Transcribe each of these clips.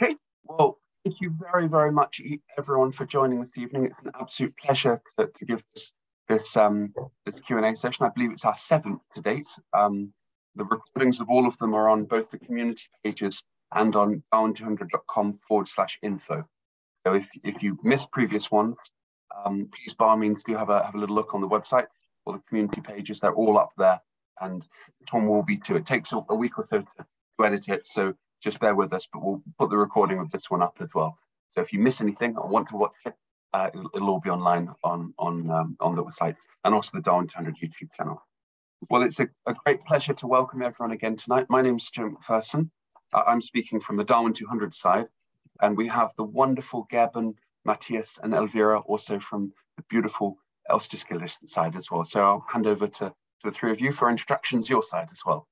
Okay, well, thank you very, very much, everyone, for joining this evening. It's an absolute pleasure to, to give this this um this Q&A session. I believe it's our seventh to date. Um, the recordings of all of them are on both the community pages and on darwin200.com forward slash info. So if, if you missed previous ones, um, please by all means do have a, have a little look on the website or the community pages. They're all up there and Tom will be too. It takes a, a week or so to, to edit it. So just bear with us, but we'll put the recording of this one up as well. So if you miss anything or want to watch it, uh, it'll, it'll, all be online on on um, on the website and also the Darwin 200 YouTube channel. Well, it's a, a, great pleasure to welcome everyone again tonight. My name is Stuart McPherson. Uh, I'm speaking from the Darwin 200 side, and we have the wonderful Gerben, Matthias, and Elvira also from the beautiful Oosterschelde side as well. So I'll hand over to, to the three of you for introductions your side as well.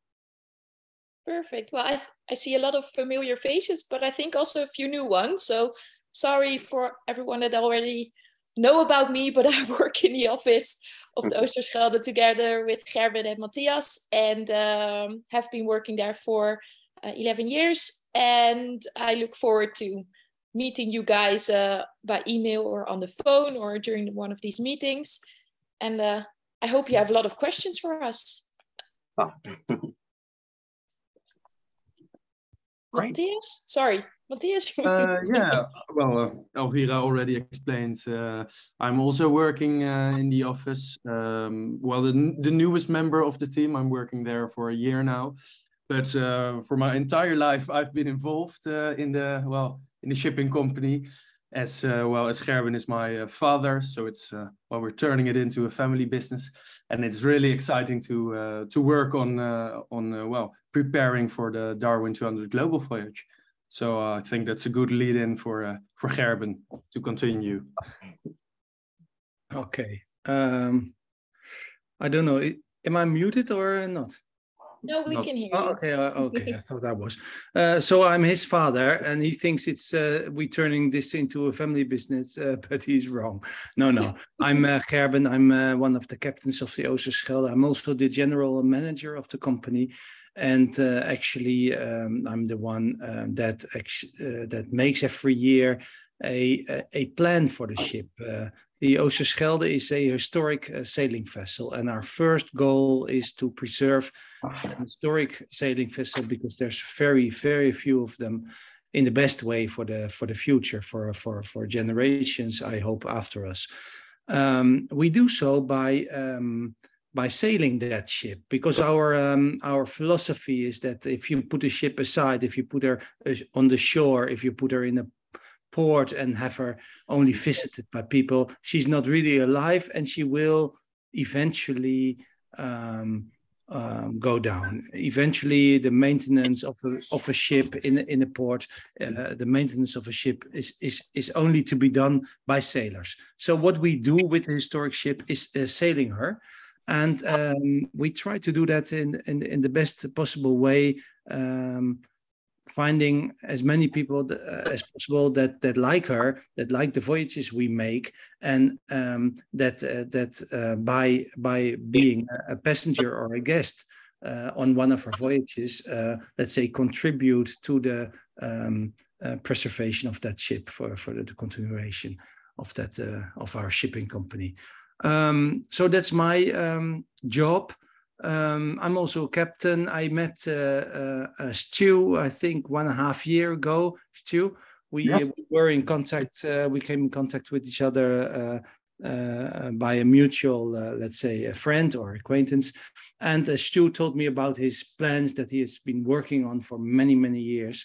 Perfect. Well, I, I see a lot of familiar faces, but I think also a few new ones. So sorry for everyone that already know about me, but I work in the office of the Oosterschelde together with Gerben and Matthias and um, have been working there for uh, 11 years. And I look forward to meeting you guys uh, by email or on the phone or during one of these meetings. And uh, I hope you have a lot of questions for us. Oh. Matthias? Sorry, Matthias? uh, yeah, well, uh, Elvira already explained. Uh, I'm also working uh, in the office. Um, well, the, the newest member of the team, I'm working there for a year now. But uh, for my entire life, I've been involved uh, in the, well, in the shipping company as well as Gerben is my father. So it's, well, we're turning it into a family business. And it's really exciting to, to work on, on well, preparing for the Darwin 200 Global Voyage. So uh, I think that's a good lead in for uh, for Gerben to continue. Okay. Um, I don't know. Am I muted or not? No, we not. can hear. Oh, okay, uh, okay. I thought I was. Uh, so I'm his father, and he thinks it's uh, we turning this into a family business, uh, but he's wrong. No, no. I'm uh, Gerben. I'm uh, one of the captains of the Oosterschelde. I'm also the general manager of the company, and uh, actually um, I'm the one um, that uh, that makes every year a, a plan for the ship. The Oosterschelde is a historic uh, sailing vessel, and our first goal is to preserve a historic sailing vessel because there's very, very few of them in the best way for the for the future, for for for generations. I hope after us. Um, we do so by um, by sailing that ship because our um, our philosophy is that if you put a ship aside if you put her uh, on the shore if you put her in a port and have her only visited by people she's not really alive and she will eventually um, um, go down. Eventually, the maintenance of a, of a ship in, in a port, uh, the maintenance of a ship is, is, is only to be done by sailors. So what we do with the historic ship is uh, sailing her and um, we try to do that in, in, in the best possible way um, finding as many people uh, as possible that that like her that like the voyages we make and um, that uh, that uh, by by being a passenger or a guest uh, on one of her voyages uh, let's say contribute to the um, uh, preservation of that ship for for the, continuation of that of our shipping company um, so that's my um, job. Um, I'm also a captain. I met uh, uh, uh, Stu, I think, one and a half year ago. Stu, we, yes. we were in contact. Uh, we came in contact with each other uh, uh, by a mutual, let's say, a friend or acquaintance. And Stu told me about his plans that he has been working on for many, many years.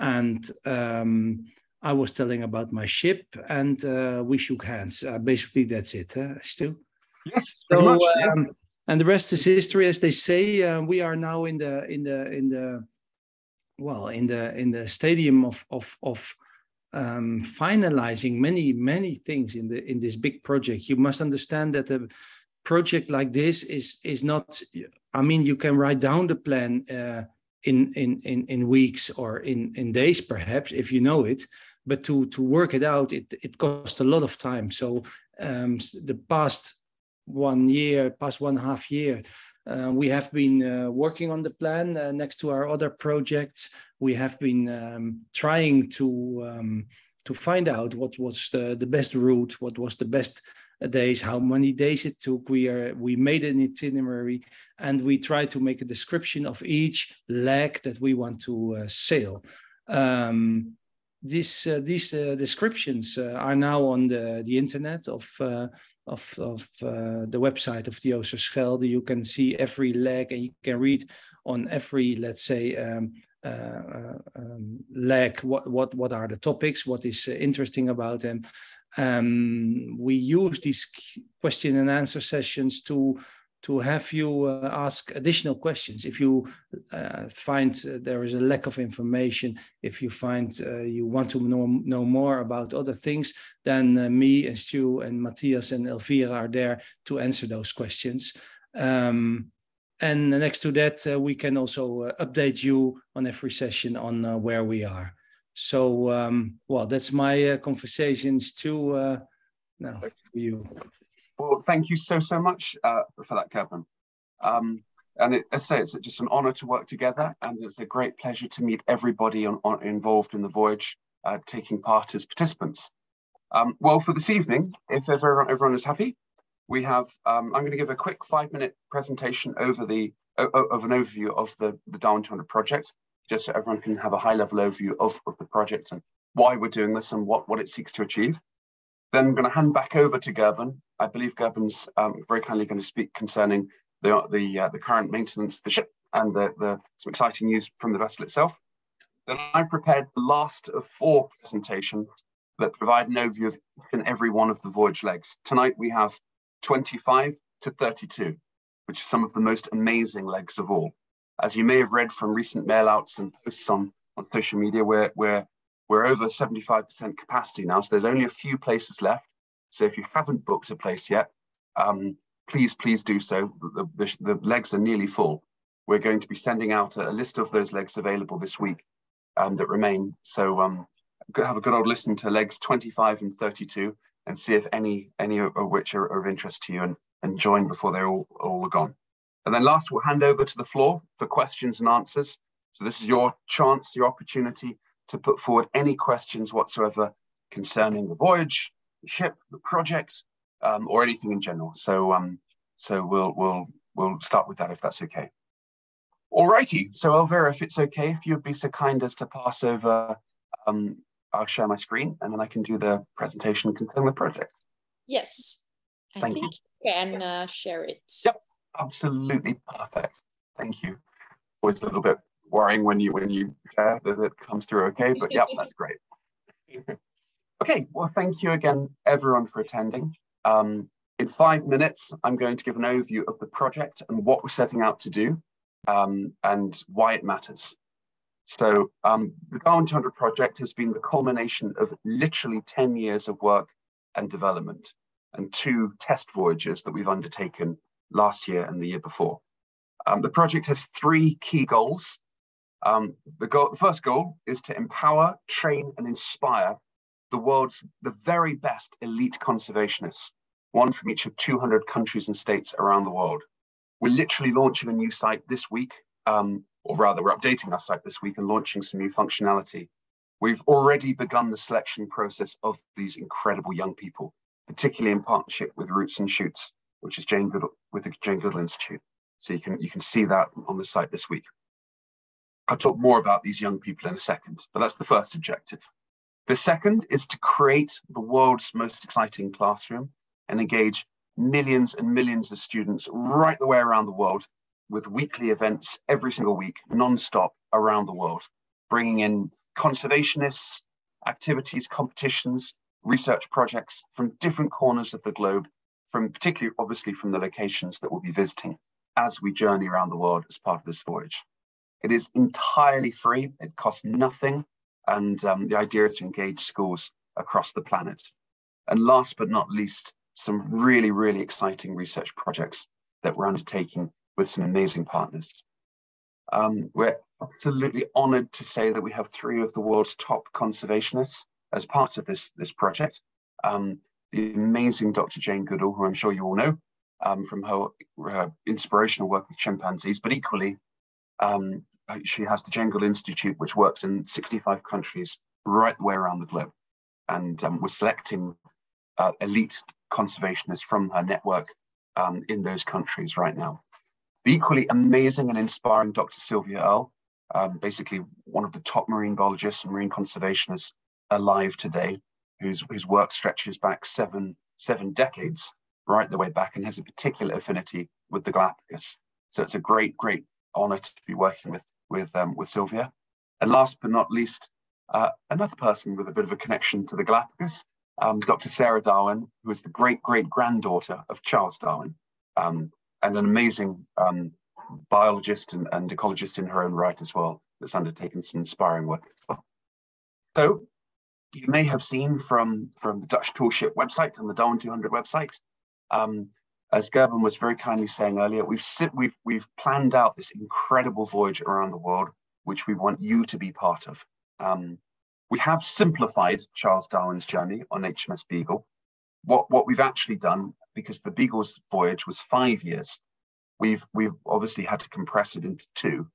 And um, I was telling about my ship, and uh, we shook hands. Uh, basically, that's it, huh, Stu? Yes, so, much, yes. And the rest is history, as they say. Uh, we are now in the in the in the well in the in the stadium of of of um, finalizing many many things in the in this big project. You must understand that a project like this is is not. I mean, you can write down the plan uh, in in in in weeks or in in days, perhaps, if you know it but to to work it out it it costs a lot of time so um, the past one year past one half year Uh, we have been uh, working on the plan uh, next to our other projects. We have been um, trying to um, to find out what was the, the best route, what was the best days, how many days it took. We are we made an itinerary and we try to make a description of each leg that we want to uh, sail. Um, these uh, these uh, descriptions are now on the the internet of of of uh, the website of the Oosterschelde. You can see every leg and you can read on every let's say um, um, leg what what what are the topics, what is interesting about them, um, we use these question and answer sessions to to have you uh, ask additional questions if you uh, find uh, there is a lack of information if you find uh, you want to know, know more about other things then uh, me and stu and matthias and elvira are there to answer those questions um, and next to that uh, we can also update you on every session on where we are so, um, well, that's my uh, conversations too. Uh, now for you. Well, thank you so so much uh, for that, Kevin. Um, and it, as I say, it's just an honour to work together, and it's a great pleasure to meet everybody on, on involved in the voyage, uh, taking part as participants. Um, well, for this evening, if everyone, everyone is happy, we have. Um, I'm going to give a quick five-minute presentation over the of an overview of the the Darwin 200 project, just so everyone can have a high level overview of, of the project and why we're doing this and what, what it seeks to achieve. Then I'm going to hand back over to Gerben. I believe Gerben's um, very kindly going to speak concerning the, the, uh, the current maintenance of the ship and the, the, some exciting news from the vessel itself. Then I prepared the last of four presentations that provide an overview of each and every one of the voyage legs. Tonight we have 25 to 32, which is some of the most amazing legs of all as you may have read from recent mailouts and posts on, on social media, we're, we're, we're over 75% capacity now. So there's only a few places left. So if you haven't booked a place yet, um, please, please do so. The, the, the, legs are nearly full. We're going to be sending out a, a list of those legs available this week um, that remain. So um, have a good old listen to legs 25 and 32 and see if any any of which are, are of interest to you and, and join before they're all, all gone. And then last, we'll hand over to the floor for questions and answers. So this is your chance, your opportunity to put forward any questions whatsoever concerning the voyage, the ship, the project, um, or anything in general. So, um, so we'll we'll we'll start with that if that's okay. Alrighty. So Elvira, if it's okay, if you'd be so kind as to pass over, um, I'll share my screen and then I can do the presentation concerning the project. Yes, I Thank think you, you can uh, share it. Yep absolutely perfect. Thank you. Always a little bit worrying when you when you share that it comes through okay, but yeah, that's great. okay, well, thank you again, everyone, for attending. Um, in five minutes, I'm going to give an overview of the project and what we're setting out to do um, and why it matters. So um, the Darwin 200 project has been the culmination of literally 10 years of work and development and two test voyages that we've undertaken last year and the year before. Um, the project has three key goals. Um, the, goal, the first goal is to empower, train, and inspire the world's the very best elite conservationists, one from each of 200 countries and states around the world. We're literally launching a new site this week, um, or rather, we're updating our site this week and launching some new functionality. We've already begun the selection process of these incredible young people, particularly in partnership with Roots and Shoots which is Jane Goodall with the Jane Goodall Institute. So you can you can see that on the site this week. I'll talk more about these young people in a second, but that's the first objective. The second is to create the world's most exciting classroom and engage millions and millions of students right the way around the world with weekly events every single week, non-stop around the world, bringing in conservationists, activities, competitions, research projects from different corners of the globe from particularly obviously from the locations that we'll be visiting as we journey around the world as part of this voyage. It is entirely free, it costs nothing, and um, the idea is to engage schools across the planet. And last but not least, some really, really exciting research projects that we're undertaking with some amazing partners. Um, we're absolutely honored to say that we have three of the world's top conservationists as part of this, this project. Um, the amazing Dr. Jane Goodall, who I'm sure you all know, um, from her, her, inspirational work with chimpanzees, but equally, um, she has the Goodall Institute, which works in 65 countries right the way around the globe. And um, we're selecting uh, elite conservationists from her network um, in those countries right now. The equally amazing and inspiring Dr. Sylvia Earle, um, basically one of the top marine biologists and marine conservationists alive today, whose, whose work stretches back seven, seven decades, right the way back, and has a particular affinity with the Galapagos. So it's a great, great honor to be working with, with, um, with Sylvia. And last but not least, uh, another person with a bit of a connection to the Galapagos, um, Dr. Sarah Darwin, who is the great great granddaughter of Charles Darwin, um, and an amazing um, biologist and, and, ecologist in her own right as well, that's undertaken some inspiring work as well. So you may have seen from, from the Dutch Tallship website and the Darwin 200 website, um, as Gerben was very kindly saying earlier, we've, sit, we've, we've planned out this incredible voyage around the world, which we want you to be part of. Um, we have simplified Charles Darwin's journey on HMS Beagle. What, what we've actually done, because the Beagle's voyage was five years, we've, we've obviously had to compress it into two.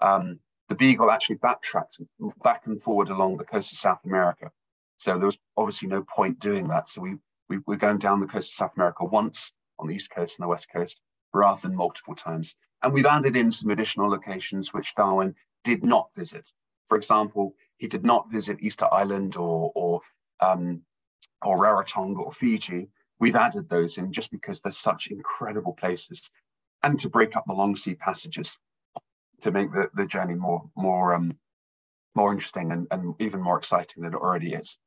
Um, the Beagle actually backtracked back and forward along the coast of South America. So there was obviously no point doing that. So we, we, we're going down the coast of South America once on the East Coast and the West Coast, rather than multiple times. And we've added in some additional locations which Darwin did not visit. For example, he did not visit Easter Island or or um, or Rarotonga or Fiji. We've added those in just because they're such incredible places, and to break up the long sea passages, to make the, the journey more more um, more interesting and, and even more exciting than it already is.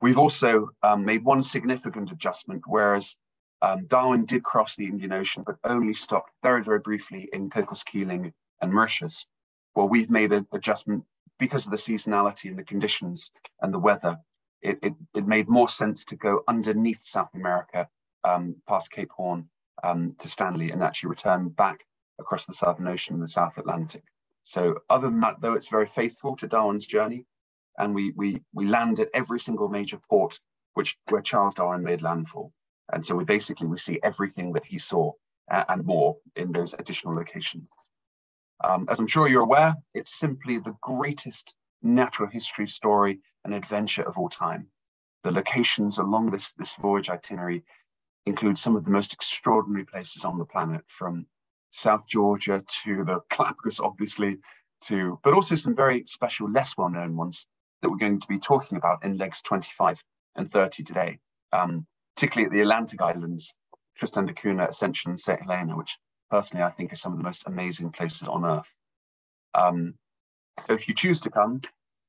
We've also um, made one significant adjustment, whereas um, Darwin did cross the Indian Ocean, but only stopped very, very briefly in Cocos Keeling and Mauritius. Well, we've made an adjustment because of the seasonality and the conditions and the weather, it, it, it made more sense to go underneath South America um, past Cape Horn um, to Stanley and actually return back across the Southern Ocean and the South Atlantic. So other than that, though, it's very faithful to Darwin's journey. And we, we, we land at every single major port which where Charles Darwin made landfall. And so we basically, we see everything that he saw uh, and more in those additional locations. Um, as I'm sure you're aware, it's simply the greatest natural history story and adventure of all time. The locations along this, this voyage itinerary include some of the most extraordinary places on the planet, from South Georgia to the Galapagos, obviously, to, but also some very special, less well-known ones that we're going to be talking about in legs 25 and 30 today, um, particularly at the Atlantic Islands, Tristan da Cunha, Ascension, and St. Helena, which personally I think are some of the most amazing places on earth. Um, so if you choose to come,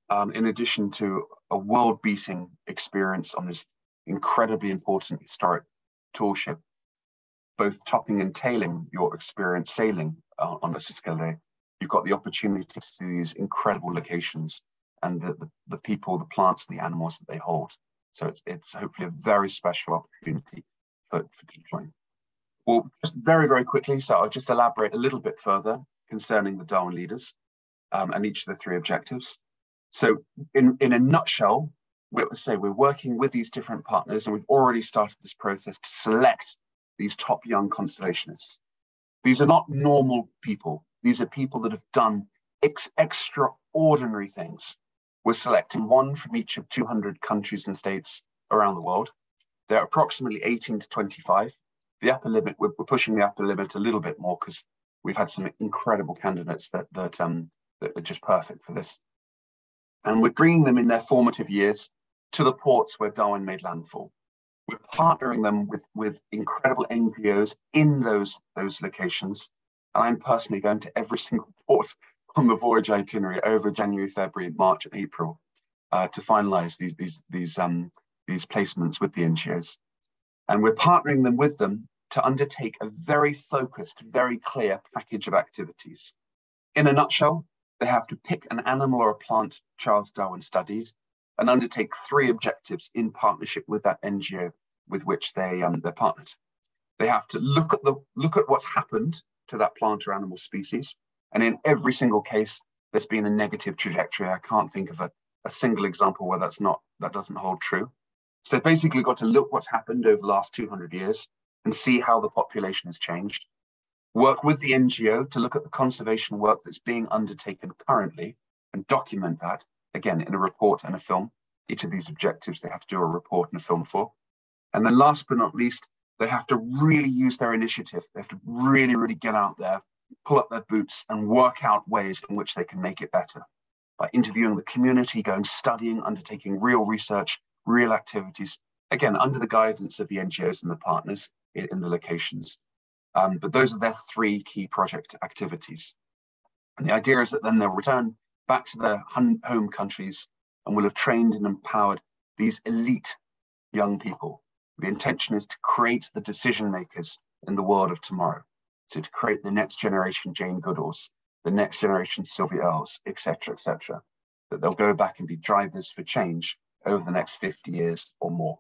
um, in addition to a world-beating experience on this incredibly important historic tall ship, both topping and tailing your experience sailing uh, on the Oosterschelde, you've got the opportunity to see these incredible locations and the, the, the, people, the plants, and the animals that they hold. So it's, it's hopefully a very special opportunity for, for join. Well, just very, very quickly, so I'll just elaborate a little bit further concerning the Darwin leaders um, and each of the three objectives. So in, in a nutshell, we say we're working with these different partners and we've already started this process to select these top young conservationists. These are not normal people. These are people that have done ex extraordinary things. We're selecting one from each of 200 countries and states around the world. They're approximately 18 to 25 the upper limit, we're, we're pushing the upper limit a little bit more because we've had some incredible candidates that, that, um, that are just perfect for this. And we're bringing them in their formative years to the ports where Darwin made landfall. We're partnering them with, with incredible NGOs in those, those locations. And I'm personally going to every single port on the voyage itinerary over January, February, March, and April uh, to finalize these, these, these, um, these placements with the NGOs. And we're partnering them with them to undertake a very focused, very clear package of activities. In a nutshell, they have to pick an animal or a plant Charles Darwin studied and undertake three objectives in partnership with that NGO with which they, um, they're partnered. They have to look at, the, look at what's happened to that plant or animal species. And in every single case, there's been a negative trajectory. I can't think of a, a single example where that's not, that doesn't hold true. So basically got to look what's happened over the last 200 years and see how the population has changed. Work with the NGO to look at the conservation work that's being undertaken currently and document that, again, in a report and a film. Each of these objectives, they have to do a report and a film for. And then last but not least, they have to really use their initiative. They have to really, really get out there, pull up their boots and work out ways in which they can make it better by interviewing the community, going studying, undertaking real research, real activities, again, under the guidance of the NGOs and the partners in, in the locations. Um, but those are their three key project activities. And the idea is that then they'll return back to their home countries and will have trained and empowered these elite young people. The intention is to create the decision makers in the world of tomorrow. So to create the next generation Jane Goodalls, the next generation Sylvia Earles, etc., etc. That they'll go back and be drivers for change over the next 50 years or more.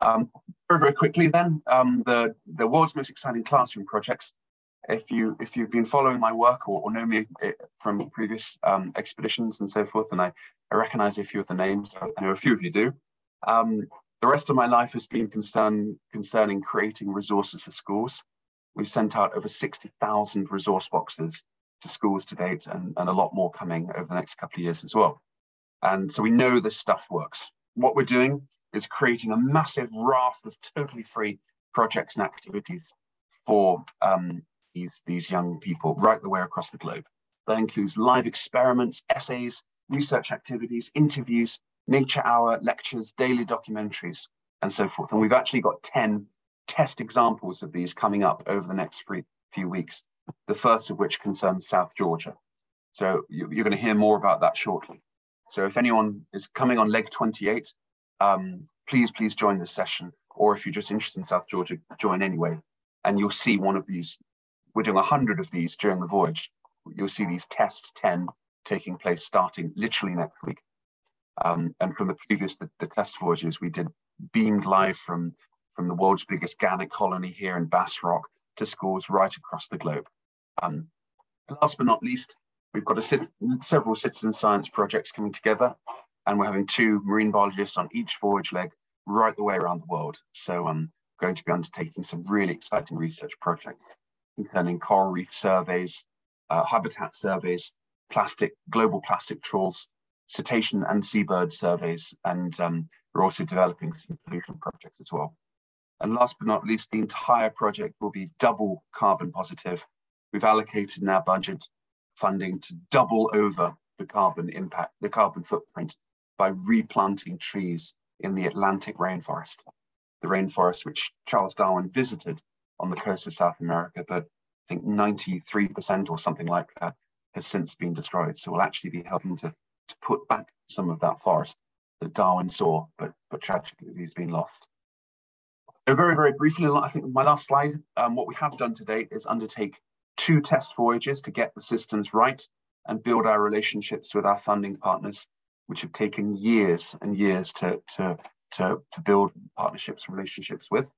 Um, very, very quickly then, um, the, the world's most exciting classroom projects. If, you, if you've been following my work or, or know me eh, from previous um, expeditions and so forth, and I, I recognize a few of the names, I know a few of you do. Um, the rest of my life has been concern, concerning creating resources for schools. We've sent out over 60,000 resource boxes to schools to date and, and a lot more coming over the next couple of years as well. And so we know this stuff works. What we're doing is creating a massive raft of totally free projects and activities for um, these, these young people right the way across the globe. That includes live experiments, essays, research activities, interviews, nature hour, lectures, daily documentaries, and so forth. And we've actually got 10 test examples of these coming up over the next few weeks, the first of which concerns South Georgia. So you're going to hear more about that shortly. So if anyone is coming on leg 28, um, please, please join this session. Or if you're just interested in South Georgia, join anyway. And you'll see one of these. We're doing 100 of these during the voyage. You'll see these test 10 taking place starting literally next week. Um, and from the previous, the, the, test voyages, we did beamed live from, from the world's biggest gannet colony here in Bass Rock to schools right across the globe. Um, last but not least, we've got a, several citizen science projects coming together, and we're having two marine biologists on each voyage leg right the way around the world. So I'm going to be undertaking some really exciting research projects concerning coral reef surveys, uh, habitat surveys, plastic, global plastic trawls, cetacean and seabird surveys, and um, we're also developing some pollution projects as well. And last but not least, the entire project will be double carbon positive. We've allocated in our budget funding to double over the carbon impact, the carbon footprint by replanting trees in the Atlantic rainforest, the rainforest which Charles Darwin visited on the coast of South America, but I think 93% or something like that has since been destroyed. So we'll actually be helping to to put back some of that forest that Darwin saw, but, but tragically has been lost. Very, very briefly, I think my last slide, um, what we have done to date is undertake two test voyages to get the systems right and build our relationships with our funding partners, which have taken years and years to, to, to, to build partnerships and relationships with.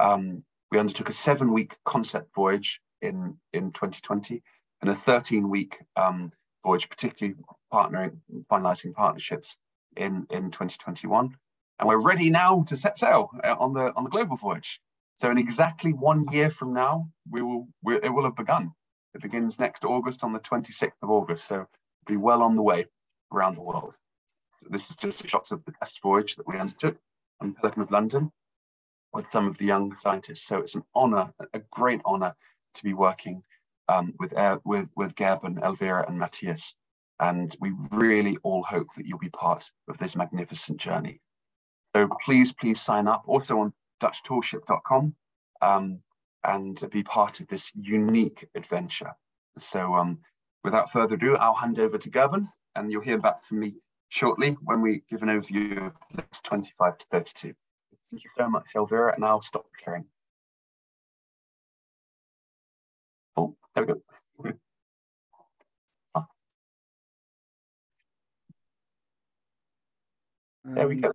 Um, we undertook a seven week concept voyage in, in 2020 and a 13 week um, voyage, particularly partnering, finalizing partnerships in, in 2021. And we're ready now to set sail uh, on the on the global voyage. So in exactly one year from now, we will we, it will have begun. It begins next August on the 26th of August. So be well on the way around the world. So this is just shots of the test voyage that we undertook on Pelican of London with some of the young scientists. So it's an honor, a great honor to be working um, with, uh, with, with Gerben, Elvira and Matthias and we really all hope that you'll be part of this magnificent journey. So please, please sign up also on DutchTallShip.com um, and be part of this unique adventure. So um, without further ado, I'll hand over to Gerben and you'll hear back from me shortly when we give an overview of the next 25 to 32. Thank you so much, Elvira, and I'll stop sharing. Oh, there we go. There we go.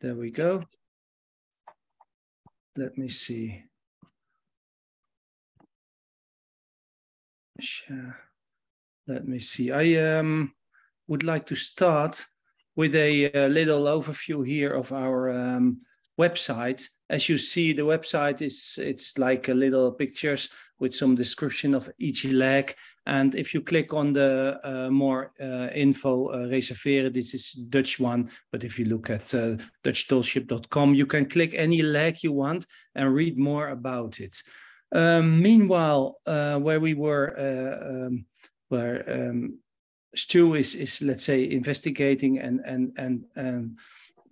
There we go. Let me see. Sure. Let me see. I um, would like to start with a, a little overview here of our um, website as you see, the website is it's like a little pictures with some description of each leg. And if you click on the uh, more uh, info uh, reserveren, this is Dutch one. But if you look at uh, DutchTallShip.com, you can click any leg you want and read more about it. Um, meanwhile, uh, where we were, uh, um, where um, Stu is, is let's say investigating and and and um,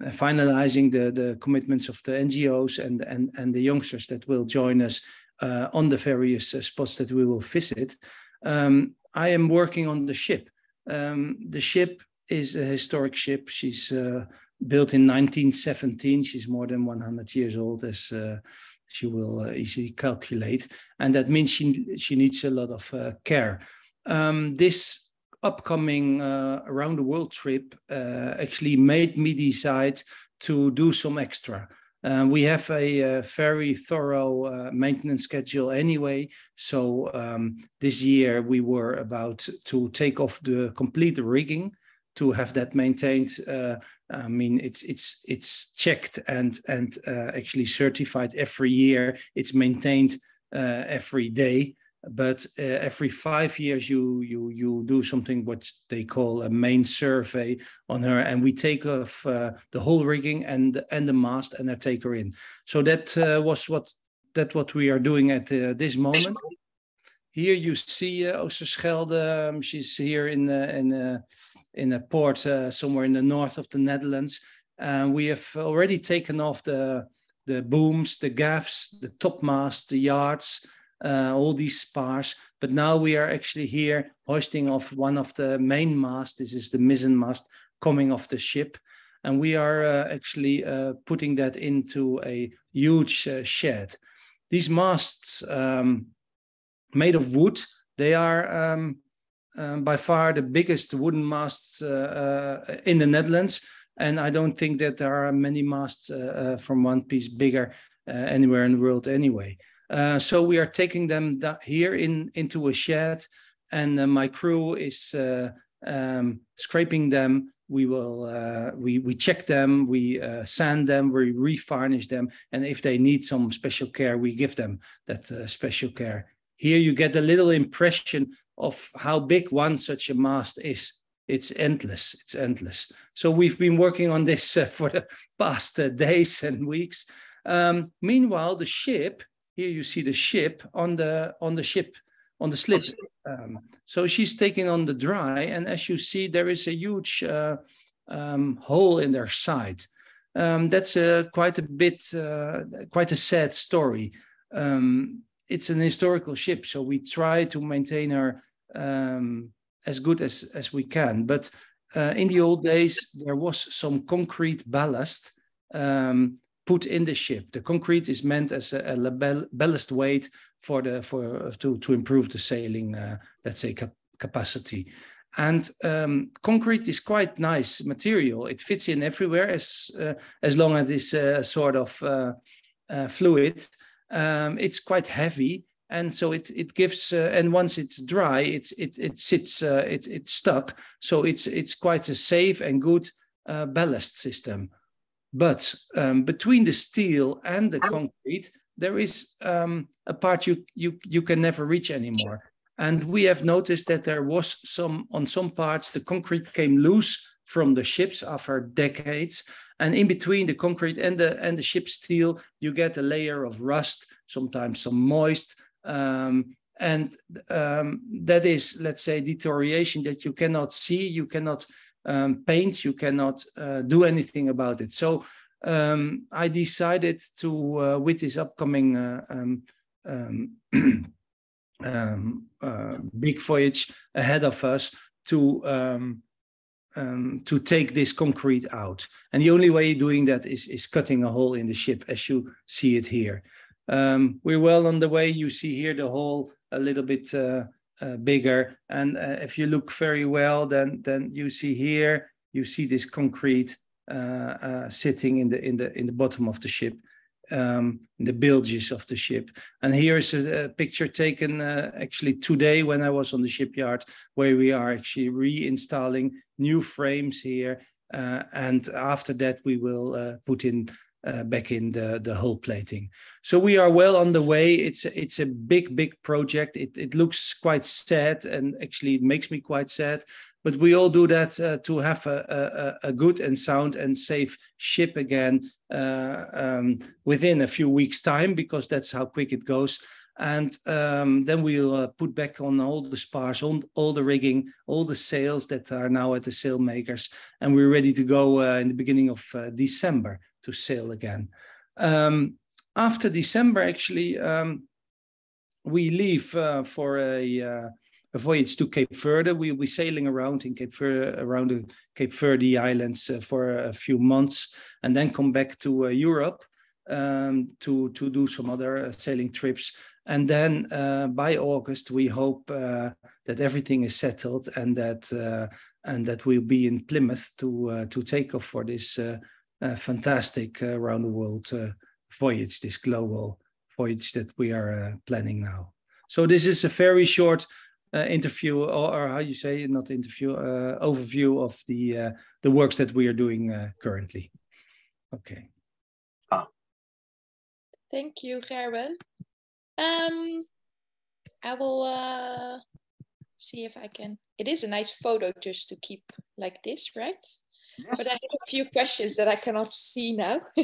finalizing the the commitments of the NGOs and and and the youngsters that will join us uh, on the various uh, spots that we will visit. Um, I am working on the ship. Um, the ship is a historic ship. She's uh, built in 1917. She's more than 100 years old, as uh, she will uh, easily calculate, and that means she she needs a lot of uh, care. Um, this upcoming around the world trip actually made me decide to do some extra. Uh, we have a, a very thorough uh, maintenance schedule anyway. So um, this year we were about to take off the complete rigging to have that maintained. Uh, I mean, it's it's it's checked and and uh, actually certified every year. It's maintained uh, every day but uh, every five years you you you do something what they call a main survey on her and we take off uh, the whole rigging and and the mast and I take her in. So that uh, was what that what we are doing at uh, this moment. here you see uh, Oosterschelde. Um, she's here in the in uh, in a port uh, somewhere in the north of the Netherlands. And we have already taken off the the booms the gaffs the topmast the yards uh, all these spars. But now we are actually here hoisting off one of the main masts. This is the mizzen mast coming off the ship. And we are uh, actually uh, putting that into a huge uh, shed. These masts, um, made of wood, they are um, um, by far the biggest wooden masts uh, uh, in the Netherlands. And I don't think that there are many masts from one piece bigger anywhere in the world anyway. Uh, so we are taking them here in into a shed, and uh, my crew is uh, um, scraping them. We will uh, we we check them, we uh, sand them, we revarnish them, and if they need some special care, we give them that special care. Here you get a little impression of how big one such a mast is. It's endless. It's endless. So we've been working on this for the past days and weeks. Um, meanwhile, the ship here you see the ship on the on the ship on the slip. Um, so she's taking on the dry, and as you see, there is a huge uh, um, hole in their side. Um, that's a quite a bit, uh, quite a sad story. Um, it's an historical ship, so we try to maintain her um, as good as as we can. But uh, in the old days, there was some concrete ballast um, put in the ship. The concrete is meant as a, a ballast weight for the for to to improve the sailing, uh, let's say, cap capacity. And um, concrete is quite nice material. It fits in everywhere as uh, as long as it's uh, sort of uh, uh, fluid. Um, it's quite heavy, and so it it gives. Uh, and once it's dry, it's it it sits it it's stuck. So it's it's quite a safe and good ballast system. But um, between the steel and the concrete, there is um, a part you, you, you can never reach anymore. And we have noticed that there was some, on some parts, the concrete came loose from the ships after decades. And in between the concrete and the, and the ship steel, you get a layer of rust, sometimes some moist. Um, and um, that is, let's say, deterioration that you cannot see, you cannot um, paint, you cannot uh, do anything about it. So um, I decided to, uh, with this upcoming uh, um, um, um uh, big voyage ahead of us, to um, um, to take this concrete out. And the only way doing that is is cutting a hole in the ship, as you see it here. we're well on the way. You see here the hole a little bit uh, uh, bigger. And uh, if you look very well, then then you see here, you see this concrete uh, uh sitting in the in the in the bottom of the ship, um, in the bilges of the ship. And here is a, a picture taken uh, actually today when I was on the shipyard, where we are actually reinstalling new frames here. And after that, we will put in uh, back in the, the hull plating. So we are well on the way. It's a, it's a big, big project. It, it looks quite sad and actually it makes me quite sad. But we all do that uh, to have a, a, a, good and sound and safe ship again uh, um, within a few weeks' time, because that's how quick it goes. And um, then we'll uh, put back on all the spars, on all the rigging, all the sails that are now at the sail makers, and we're ready to go uh, in the beginning of uh, December to sail again. Um, after December, actually, um, we leave uh, for a, uh, a, voyage to Cape Verde. We'll be sailing around in Cape Verde, around the Cape Verde Islands uh, for a few months, and then come back to uh, Europe um, to to do some other uh, sailing trips. And then uh, by August, we hope that everything is settled and that and that we'll be in Plymouth to to take off for this fantastic uh, around the world uh, voyage, this global voyage that we are planning now. So this is a very short interview, or, or, how you say, not interview, overview of the the works that we are doing currently. Okay. Ah. Thank you, Gerben. Um, I will uh, see if I can. It is a nice photo just to keep like this, right? Yes. But I have a few questions that I cannot see now.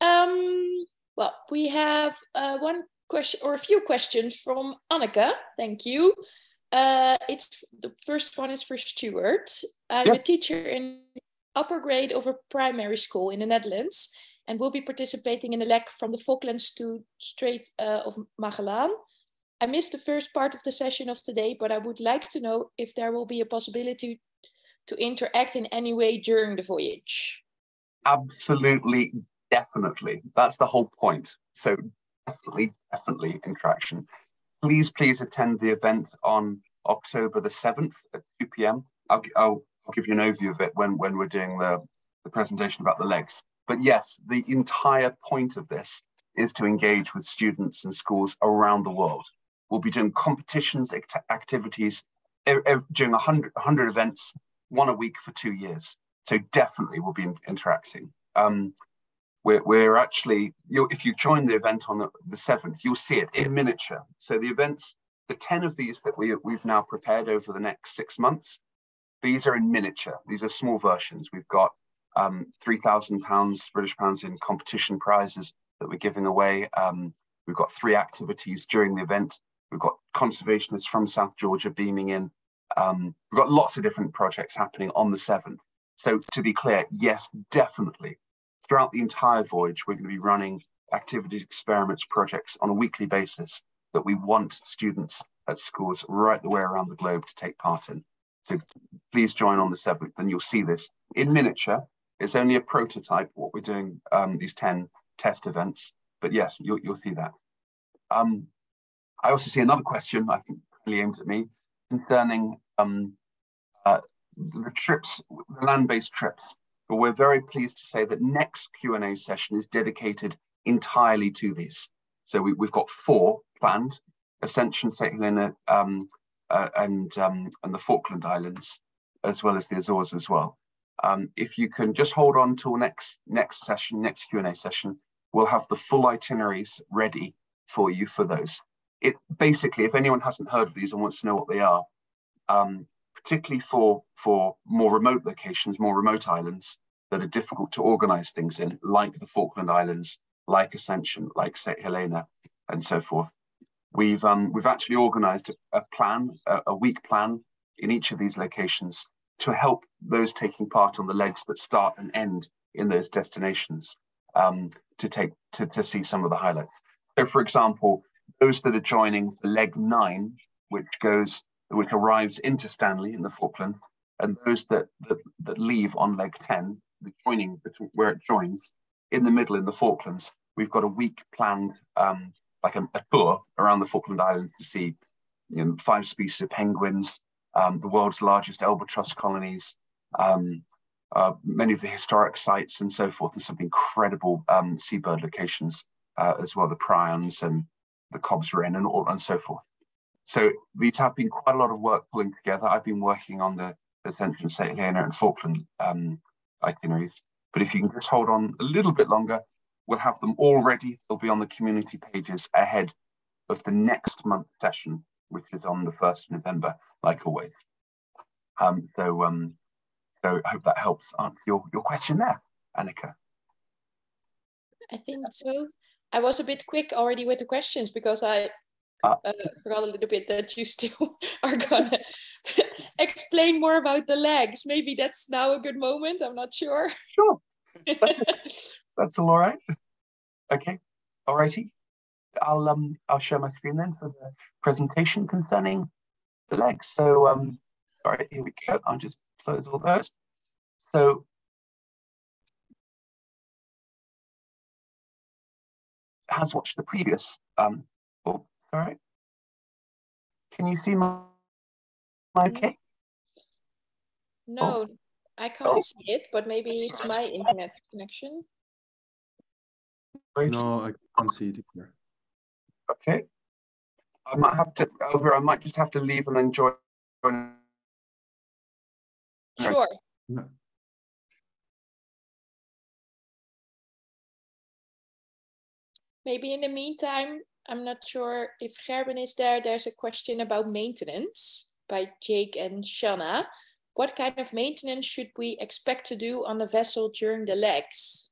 um, well, we have uh, one question or a few questions from Anneke. Thank you. Uh, it's the first one is for Stuart. I'm yes. a teacher in upper grade of a primary school in the Netherlands and will be participating in the leg from the Falklands to Strait uh, of Magellan. I missed the first part of the session of today, but I would like to know if there will be a possibility to interact in any way during the voyage? Absolutely, definitely. That's the whole point. So definitely, definitely interaction. Please, please attend the event on October the 7th at 2 p.m. I'll, I'll, I'll give you an overview of it when, when we're doing the, the presentation about the legs. But yes, the entire point of this is to engage with students and schools around the world. We'll be doing competitions, act activities, during 100, 100 events one a week for two years. So definitely we'll be interacting. Um, we're, we're actually, if you join the event on the, the 7th, you'll see it in miniature. So the events, the 10 of these that we, we've now prepared over the next six months, these are in miniature. These are small versions. We've got um, 3,000 pounds, British pounds in competition prizes that we're giving away. Um, we've got three activities during the event. We've got conservationists from South Georgia beaming in um, we've got lots of different projects happening on the 7th. So to be clear, yes, definitely. Throughout the entire voyage, we're going to be running activities, experiments, projects on a weekly basis that we want students at schools right the way around the globe to take part in. So please join on the 7th and you'll see this in miniature. It's only a prototype what we're doing, um, these 10 test events. But yes, you'll, you'll see that. Um, I also see another question, I think really aimed at me concerning um, uh, the trips, the land-based trips. But we're very pleased to say that next Q&A session is dedicated entirely to these. So we, have got four planned, Ascension, St. Helena, um, uh, and, um, and the Falkland Islands, as well as the Azores as well. Um, if you can just hold on till next, next session, next Q&A session, we'll have the full itineraries ready for you for those it basically, if anyone hasn't heard of these and wants to know what they are, um, particularly for for more remote locations, more remote islands that are difficult to organize things in, like the Falkland Islands, like Ascension, like St Helena, and so forth. We've um, we've actually organized a, a plan, a, a, week plan in each of these locations to help those taking part on the legs that start and end in those destinations um, to take to, to see some of the highlights. So, for example, those that are joining for leg nine, which goes, which arrives into Stanley in the Falkland, and those that that, that leave on leg 10, the joining where it joins, in the middle in the Falklands, we've got a week planned, um, like a, a, tour around the Falkland Islands to see you know, five species of penguins, um, the world's largest albatross colonies, um, uh, many of the historic sites and so forth, and some incredible um, seabird locations uh, as well, the prions and the Cobb's Wren and all and so forth. So we've been quite a lot of work pulling together. I've been working on the Ascension St. Helena and Falkland um, itineraries, But if you can just hold on a little bit longer, we'll have them all ready. They'll be on the community pages ahead of the next month session, which is on the 1st of November, like always. Um, so, um, so I hope that helps answer your, your question there, Annika. I think so. I was a bit quick already with the questions because I uh, uh, forgot a little bit that you still are gonna explain more about the legs. Maybe that's now a good moment. I'm not sure. Sure. That's, that's all right. Okay. All righty. I'll um I'll share my screen then for the presentation concerning the legs. So um all right, here we go. I'll just close all those. So has watched the previous um oh sorry. Can you see my, my okay? No, oh. I can't oh. see it, but maybe it's my internet connection. No, I can't see it here. Okay. I might have to over. I might just have to leave and then join. Sure. Maybe in the meantime, I'm not sure if Gerben is there. There's a question about maintenance by Jake and Shanna. What kind of maintenance should we expect to do on the vessel during the legs?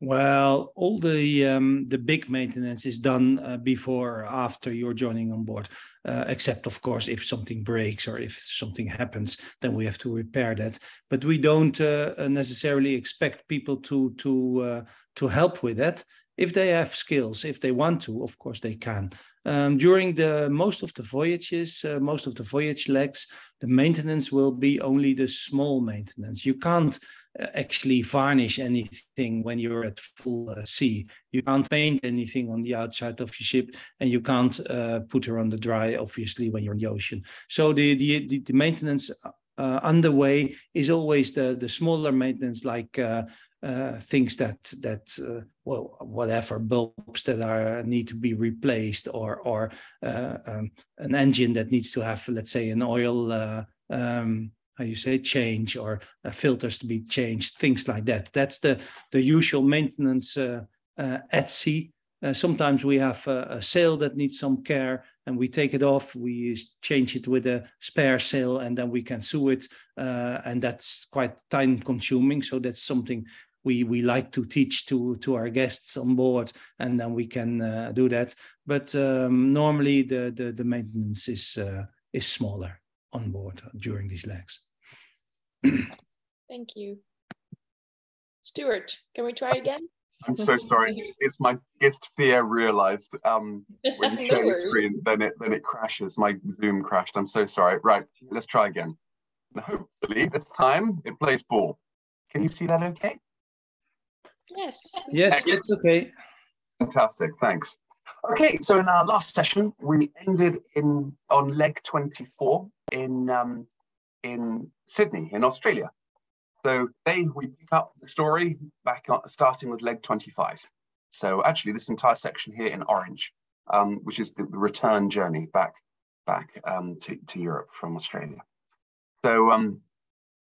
Well, all the um, the big maintenance is done uh, before or after you're joining on board, uh, except of course if something breaks or if something happens, then we have to repair that. But we don't uh, necessarily expect people to to uh, to help with that. If they have skills, if they want to, of course they can. Um, during the most of the voyages, uh, most of the voyage legs, the maintenance will be only the small maintenance. You can't uh, actually varnish anything when you're at full uh, sea. You can't paint anything on the outside of your ship, and you can't uh, put her on the dry, obviously, when you're in the ocean. So the the, the maintenance uh, underway is always the the smaller maintenance, like uh, uh, things that that uh, well whatever bulbs that are need to be replaced or or uh, um, an engine that needs to have let's say an oil um, how you say change or uh, filters to be changed things like that. That's the the usual maintenance uh, uh, at sea. Uh, sometimes we have a, a, sail that needs some care and we take it off we change it with a spare sail and then we can sew it uh, and that's quite time consuming. So that's something we we like to teach to to our guests on board and then we can uh, do that but um, normally the, the the maintenance is is smaller on board during these legs. Thank you. Stuart, can we try again? I'm so sorry. It's my biggest fear realized um, when you share the screen, then it then it crashes. My Zoom crashed. I'm so sorry. Right, let's try again. hopefully this time it plays ball. Can you see that okay? Yes. Yes, it's okay. Fantastic, thanks. Okay, so in our last session, we ended in on leg 24 in um, in Sydney, in Australia. So today we pick up the story back on, starting with leg 25. So actually this entire section here in orange, um, which is the, the, return journey back back um, to, to Europe from Australia. So um,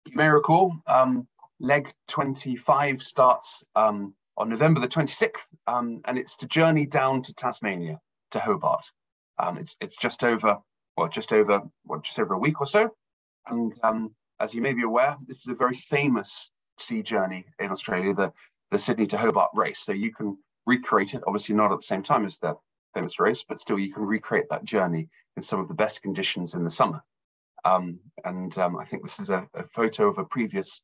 you may recall um, leg 25 starts um, on November the 26th, um, and it's to journey down to Tasmania, to Hobart. it's, it's just over well, just over well, just over a week or so. And um, as you may be aware, this is a very famous sea journey in Australia, the, the Sydney to Hobart race. So you can recreate it, obviously not at the same time as the famous race, but still you can recreate that journey in some of the best conditions in the summer. Um, and um, I think this is a, a photo of a previous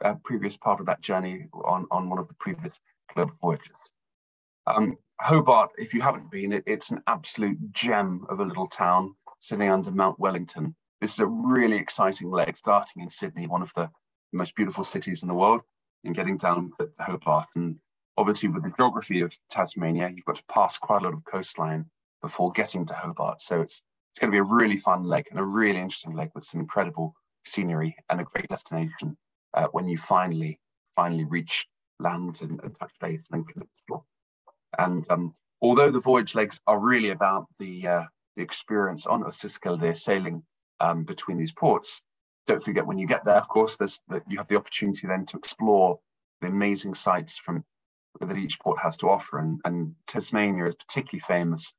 uh, previous part of that journey on, on one of the previous global voyages. Um, Hobart, if you haven't been, it, it's an absolute gem of a little town sitting under Mount Wellington. This is a really exciting leg starting in Sydney, one of the most beautiful cities in the world, and getting down to Hobart. And obviously, with the geography of Tasmania, you've got to pass quite a lot of coastline before getting to Hobart. So it's it's going to be a really fun leg and a really interesting leg with some incredible scenery and a great destination uh, when you finally finally reach land and, and touch base and explore. And um, although the voyage legs are really about the uh, the experience on Oosterschelde sailing um, between these ports. Don't forget when you get there, of course, there's that you have the opportunity then to explore the amazing sights from that each port has to offer. And, and Tasmania is particularly famous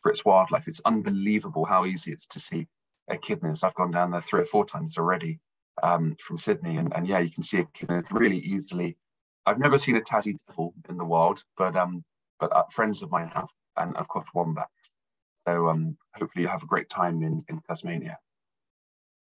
for its wildlife. It's unbelievable how easy it's to see echidnas. I've gone down there three or four times already um, from Sydney, and, and yeah, you can see echidnas really easily. I've never seen a Tassie devil in the wild, but um, but uh, friends of mine have, and of course wombat. So um, hopefully you have a great time in, in Tasmania.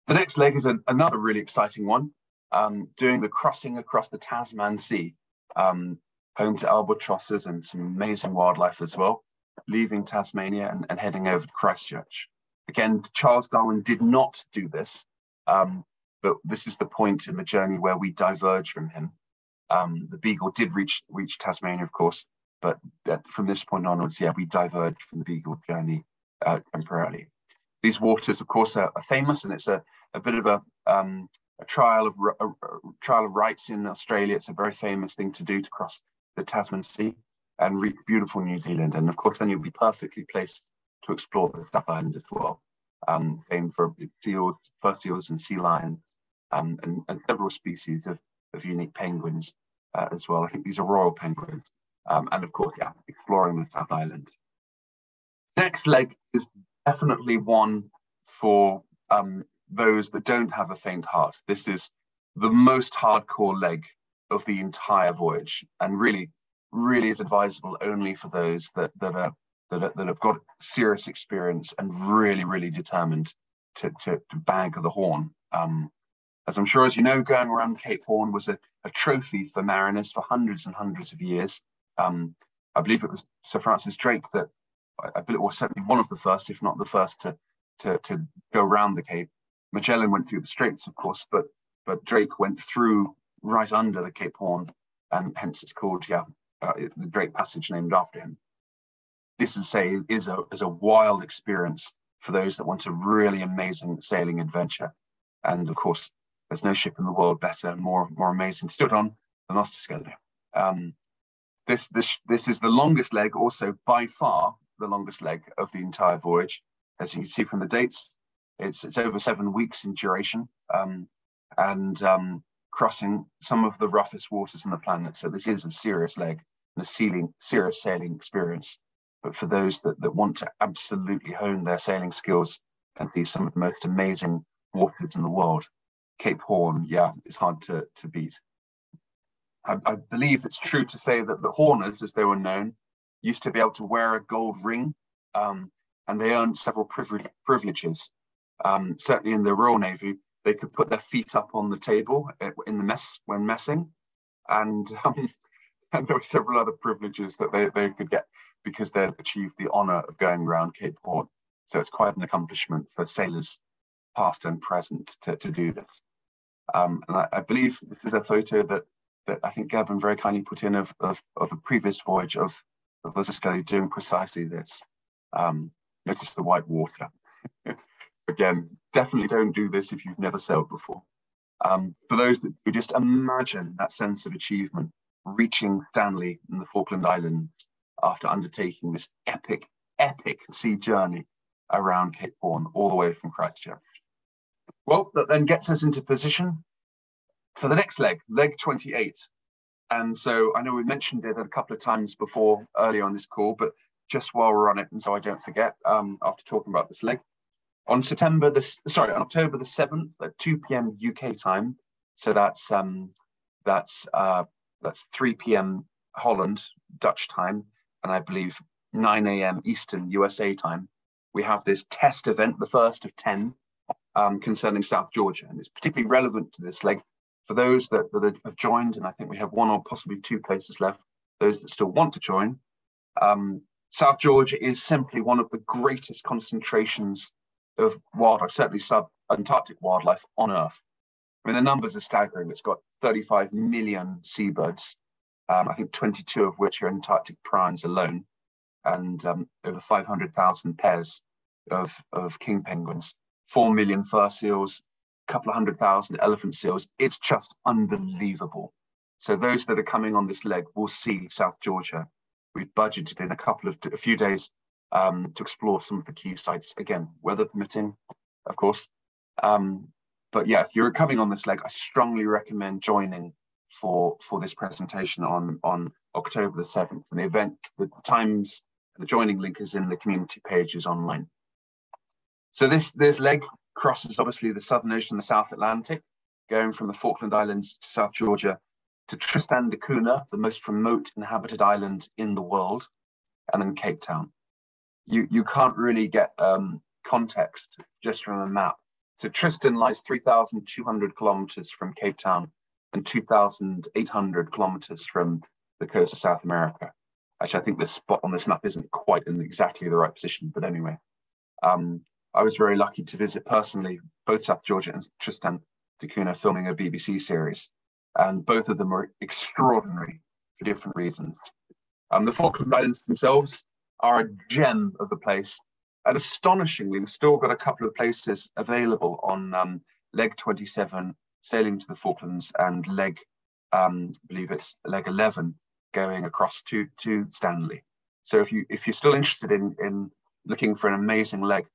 The next leg is a, another really exciting one, um, doing the crossing across the Tasman Sea, um, home to albatrosses and some amazing wildlife as well, leaving Tasmania and, and heading over to Christchurch. Again, Charles Darwin did not do this, um, but this is the point in the journey where we diverge from him. Um, the Beagle did reach reach Tasmania, of course, but from this point onwards, yeah, we diverge from the Beagle journey uh, temporarily. These waters, of course, are, are, famous, and it's a, a bit of a, um, a trial of a trial of rights in Australia. It's a very famous thing to do to cross the Tasman Sea and reach beautiful New Zealand. And of course, then you'll be perfectly placed to explore the South Island as well, um, famed for seals, fur seals, and sea lions, um, and, and, several species of, of unique penguins uh, as well. I think these are royal penguins. Um, and of course, yeah, exploring the South Island. Next leg is definitely one for um, those that don't have a faint heart. This is the most hardcore leg of the entire voyage, and really, really is advisable only for those that that are that, are, that have got serious experience and really, really determined to, to, to bag the horn. Um, as I'm sure as you know, going around Cape Horn was a, a trophy for mariners for hundreds and hundreds of years. Um, I believe it was Sir Francis Drake that I believe was certainly one of the first, if not the first, to to, to go around the Cape. Magellan went through the Straits, of course, but but Drake went through right under the Cape Horn, and hence it's called yeah uh, the Drake Passage, named after him. This is say is a is a wild experience for those that want a really amazing sailing adventure, and of course, there's no ship in the world better, more more amazing stood on than Oosterschelde. Um, this, this, this is the longest leg, also by far the longest leg of the entire voyage. As you can see from the dates, it's, it's over seven weeks in duration um, and um, crossing some of the roughest waters on the planet. So this is a serious leg and a sailing, serious sailing experience. But for those that, that want to absolutely hone their sailing skills and see some of the most amazing waters in the world, Cape Horn, yeah, it's hard to, to beat. I, I, believe it's true to say that the Horners, as they were known, used to be able to wear a gold ring, um, and they earned several privileges. Um, certainly in the Royal Navy, they could put their feet up on the table uh, in the mess when messing, and, um, and there were several other privileges that they, they could get because they'd achieved the honour of going around Cape Horn. So it's quite an accomplishment for sailors, past and present, to, to do this. Um, and I, I, believe this is a photo that that I think Gavin very kindly put in of, of, of a previous voyage of, of Oosterschelde doing precisely this. Um, notice the white water. Again, definitely don't do this if you've never sailed before. Um, for those that who just imagine that sense of achievement, reaching Stanley in the Falkland Islands after undertaking this epic, epic sea journey around Cape Horn, all the way from Christchurch. Well, that then gets us into position for the next leg, leg 28. And so I know we mentioned it a couple of times before earlier on this call, but just while we're on it, and so I don't forget, um, after talking about this leg, on September the sorry, on October the 7th at 2 p.m. UK time, so that's um, that's uh, that's 3 p.m. Holland Dutch time, and I believe 9 a.m. Eastern USA time. We have this test event, the first of 10, um, concerning South Georgia, and it's particularly relevant to this leg for those that, that have joined, and I think we have one or possibly two places left, those that still want to join, um, South Georgia is simply one of the greatest concentrations of wildlife, certainly sub-Antarctic wildlife on Earth. I mean, the numbers are staggering. It's got 35 million seabirds, um, I think 22 of which are Antarctic prions alone, and um, over 500,000 pairs of, of king penguins, 4 million fur seals, a couple of hundred thousand elephant seals. It's just unbelievable. So those that are coming on this leg will see South Georgia. We've budgeted in a couple of a few days um, to explore some of the key sites again, weather permitting, of course. Um, but yeah, if you're coming on this leg, I strongly recommend joining for, for this presentation on, on October the 7th. And the event, the times, the joining link is in the community pages online. So this, this leg crosses obviously the Southern Ocean, the South Atlantic, going from the Falkland Islands to South Georgia to Tristan da Cunha, the most remote inhabited island in the world, and then Cape Town. You, you can't really get um, context just from a map. So Tristan lies 3,200 kilometers from Cape Town and 2,800 kilometers from the coast of South America. Actually, I think the spot on this map isn't quite in exactly the right position, but anyway. Um, I was very lucky to visit personally both South Georgia and Tristan da Cunha filming a BBC series, and both of them were extraordinary for different reasons. Um, the Falkland Islands themselves are a gem of a place, and astonishingly, we've still got a couple of places available on um, leg 27 sailing to the Falklands and leg, um, I believe it's leg 11 going across to to Stanley. So if you if you're still interested in in looking for an amazing leg,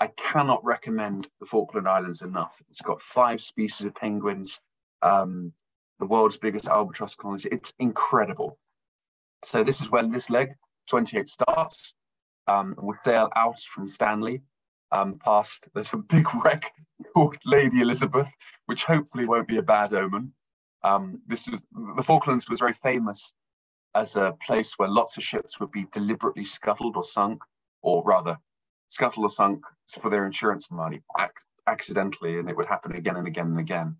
I cannot recommend the Falkland Islands enough. It's got five species of penguins, um, the world's biggest albatross colonies. It's incredible. So this is when this leg 28 starts. Um, we'll sail out from Stanley um, past, there's a big wreck called Lady Elizabeth, which hopefully won't be a bad omen. Um, this was, the Falklands was very famous as a place where lots of ships would be deliberately scuttled or sunk, or rather scuttled or sunk for their insurance money ac accidentally, and it would happen again and again and again.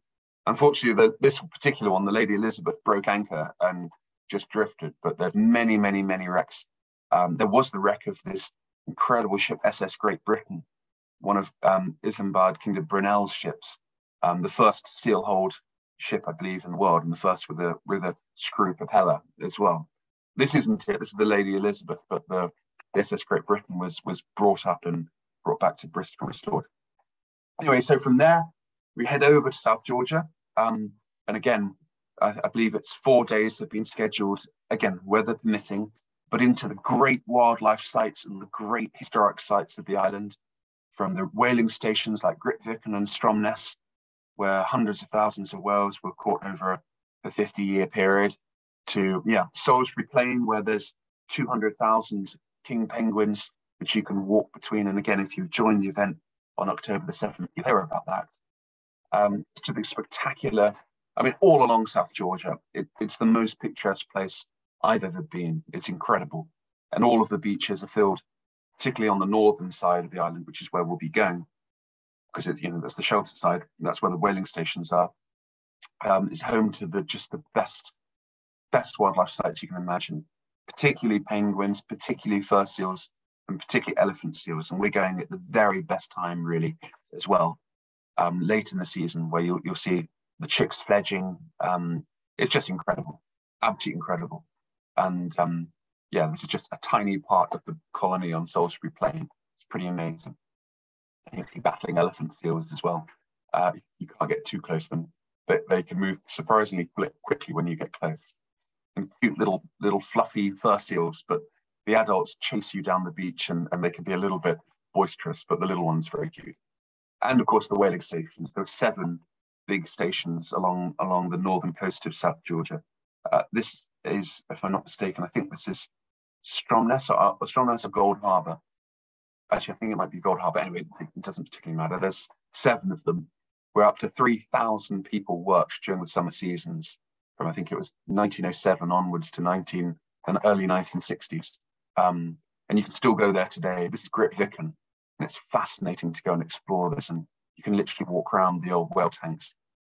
Unfortunately, the, this particular one, the Lady Elizabeth, broke anchor and just drifted. But there's many, many, many wrecks. Um, there was the wreck of this incredible ship, SS Great Britain, one of um, Isambard Kingdom Brunel's ships, um, the first steel-hulled ship, I believe, in the world, and the first with a with a screw propeller as well. This isn't it. This is the Lady Elizabeth, but the the SS Great Britain was was brought up and brought back to Bristol restored. Anyway, so from there we head over to South Georgia, um, and again, I, I, believe it's four days have been scheduled. Again, weather permitting, but into the great wildlife sites and the great historic sites of the island, from the whaling stations like Grytviken and Stromness, where hundreds of thousands of whales were caught over a 50-year period, to yeah, Salisbury Plain, where there's 200,000 king penguins, which you can walk between. And again, if you join the event on October the 7th, you'll hear about that. Um, to the spectacular, I mean, all along South Georgia, it, it's the most picturesque place I've ever been. It's incredible. And all of the beaches are filled, particularly on the northern side of the island, which is where we'll be going, because it's, you know, that's the shelter side. That's where the whaling stations are. Um, it's home to the just the best, best wildlife sites you can imagine particularly penguins, particularly fur seals, and particularly elephant seals. And we're going at the very best time, really, as well, um, late in the season, where you'll, you'll see the chicks fledging. Um, it's just incredible, absolutely incredible. And um, yeah, this is just a tiny part of the colony on Salisbury Plain. It's pretty amazing. You're battling elephant seals as well. Uh, you can't get too close to them, but they can move surprisingly quickly when you get close and cute little little fluffy fur seals, but the adults chase you down the beach and, and they can be a little bit boisterous, but the little one's very cute. And of course, the whaling stations. There are seven big stations along along the northern coast of South Georgia. Uh, this is, if I'm not mistaken, I think this is Stromness or, or Stromness or Gold Harbour. Actually, I think it might be Gold Harbour. Anyway, it doesn't particularly matter. There's seven of them, where up to 3,000 people worked during the summer seasons from I think it was 1907 onwards to 19 and early 1960s. Um, and you can still go there today. This is Grytviken, and it's fascinating to go and explore this. And you can literally walk around the old whale tanks,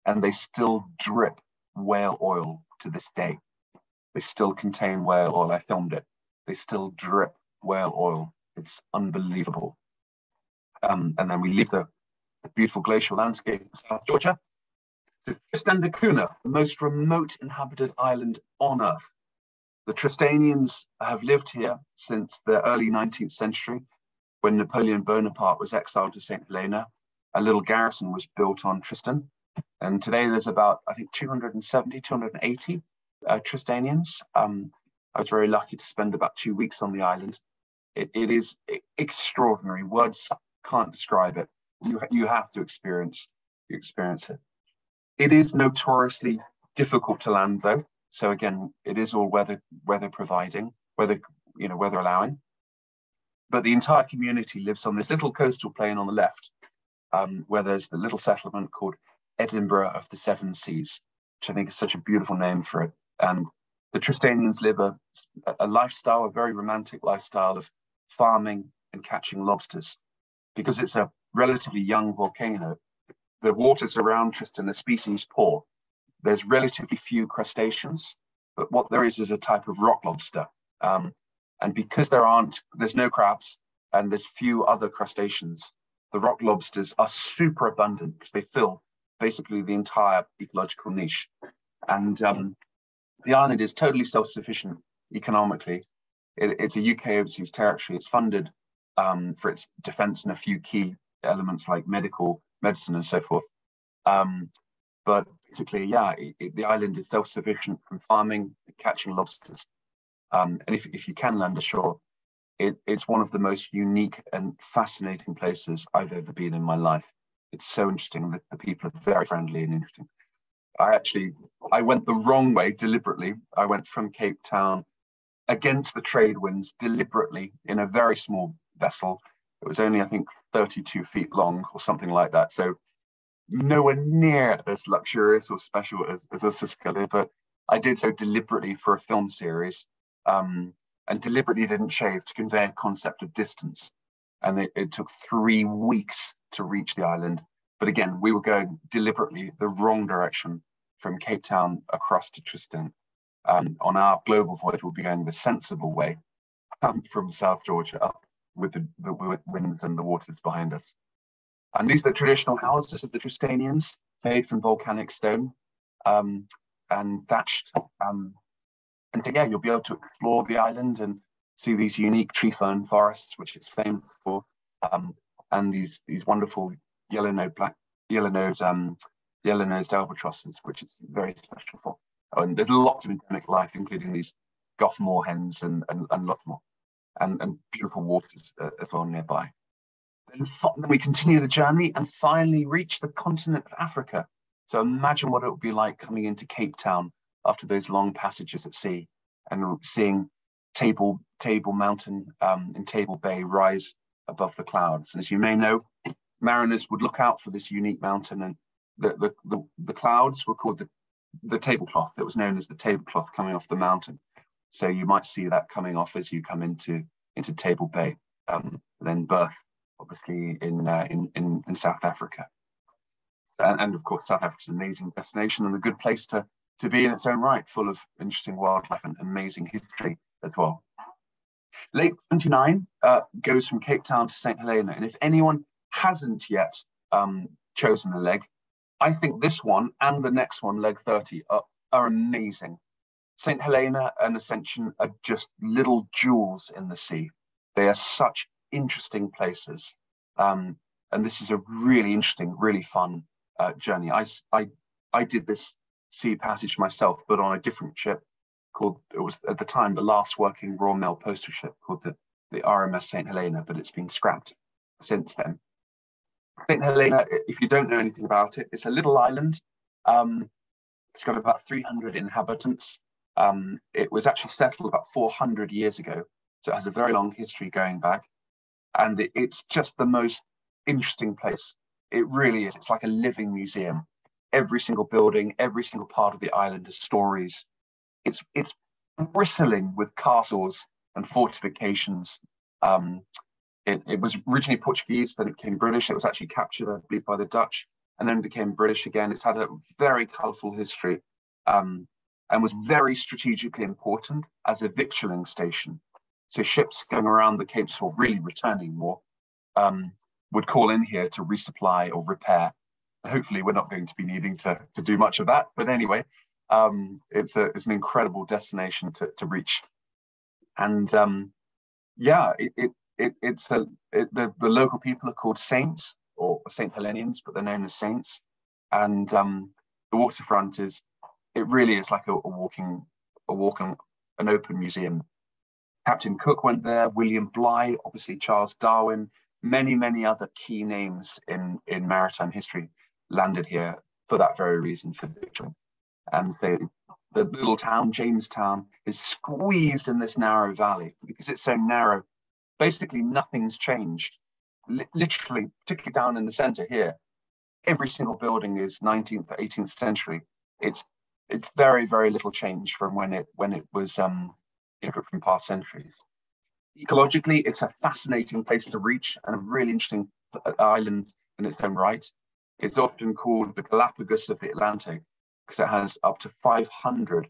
and they still drip whale oil to this day. They still contain whale oil. I filmed it. They still drip whale oil. It's unbelievable. Um, and then we leave the, the beautiful glacial landscape of South Georgia Tristan da Cunha, the most remote inhabited island on Earth. The Tristanians have lived here since the early 19th century when Napoleon Bonaparte was exiled to St. Helena. A little garrison was built on Tristan. And today there's about, I think, 270, 280 uh, Tristanians. Um, I was very lucky to spend about two weeks on the island. it, it is extraordinary. Words can't describe it. You, you have to experience, you experience it it is notoriously difficult to land though. So again, it is all weather weather providing, weather you know weather allowing. But the entire community lives on this little coastal plain on the left, um, where there's the little settlement called Edinburgh of the Seven Seas, which I think is such a beautiful name for it. And the Tristanians live a, a lifestyle, a very romantic lifestyle of farming and catching lobsters. Because it's a relatively young volcano, the waters around Tristan are species poor. There's relatively few crustaceans, but what there is is a type of rock lobster. Um, and because there aren't, there's no crabs and there's few other crustaceans, the rock lobsters are super abundant because they fill basically the entire ecological niche. And um, the island is totally self-sufficient economically. It, it's a UK overseas territory. It's funded um, for its defence and a few key elements like medical medicine and so forth. Um, but basically, yeah, it, it, the island is self-sufficient from farming, catching lobsters. Um, and if, if you can land ashore, it, it's one of the most unique and fascinating places I've ever been in my life. It's so interesting that the people are very friendly and interesting. I actually, I went the wrong way deliberately. I went from Cape Town against the trade winds deliberately in a very small vessel. It was only, I think, 32 feet long or something like that. So nowhere near as luxurious or special as, as Oosterschelde, but I did so deliberately for a film series um, and deliberately didn't shave to convey a concept of distance. And it, it took three weeks to reach the island. But again, we were going deliberately the wrong direction from Cape Town across to Tristan. Um, on our global voyage, we'll be going the sensible way um, from South Georgia up with the, the winds and the waters behind us. And these are the traditional houses of the Tristanians, made from volcanic stone um, and thatched. Um, and yeah, you'll be able to explore the island and see these unique tree fern forests, which it's famous for, um, and these these wonderful yellow nose black yellow nose um, yellow nosed albatrosses, which is very special for. And there's lots of endemic life, including these Gough moorhens and, and, and lots more, and, and beautiful waters uh, as nearby. Then, then we continue the journey and finally reach the continent of Africa. So imagine what it would be like coming into Cape Town after those long passages at sea and seeing Table, Table Mountain um, in Table Bay rise above the clouds. And as you may know, mariners would look out for this unique mountain and the, the, the, the clouds were called the, the tablecloth. It was known as the tablecloth coming off the mountain. So you might see that coming off as you come into, into Table Bay, um, then Berth, obviously in, uh, in, in, in South Africa. So, and, and of course, South Africa's an amazing destination and a good place to to be in its own right, full of interesting wildlife and amazing history as well. Lake 29 uh, goes from Cape Town to St. Helena. And if anyone hasn't yet um, chosen a leg, I think this one and the next one, leg 30, are, are amazing. St. Helena and Ascension are just little jewels in the sea. They are such interesting places. Um, and this is a really interesting, really fun uh, journey. I, I, I did this sea passage myself, but on a different ship called, it was at the time the last working Royal Mail postal ship called the, the RMS St. Helena, but it's been scrapped since then. St. Helena, if you don't know anything about it, it's a little island. Um, it's got about 300 inhabitants. Um, it was actually settled about 400 years ago, so it has a very long history going back. And it, it's just the most interesting place. It really is. It's like a living museum every single building, every single part of the island has stories. It's it's bristling with castles and fortifications. Um, it, it was originally Portuguese, then it became British. It was actually captured, I believe, by the Dutch, and then became British again. It's had a very colourful history, um, and was very strategically important as a victualling station. So ships going around the Capes or really returning more um, would call in here to resupply or repair hopefully we're not going to be needing to, to do much of that. But anyway, um, it's, a, it's an incredible destination to, to reach. And um, yeah, it, it, it, it's a, it, the, the local people are called saints or Saint Helenians, but they're known as saints. And um, the waterfront is, it really is like a, a walking, a walking, an open museum. Captain Cook went there, William Bligh, obviously Charles Darwin, many, many other key names in, in maritime history landed here for that very reason for victory. And they, the little town, Jamestown, is squeezed in this narrow valley because it's so narrow. Basically, nothing's changed. L literally, particularly down in the center here, every single building is 19th or 18th century. It's it's very very little change from when it when it was um you know, from past centuries. Ecologically, it's a fascinating place to reach and a really interesting uh, island in its own right. It's often called the Galapagos of the Atlantic because it has up to 500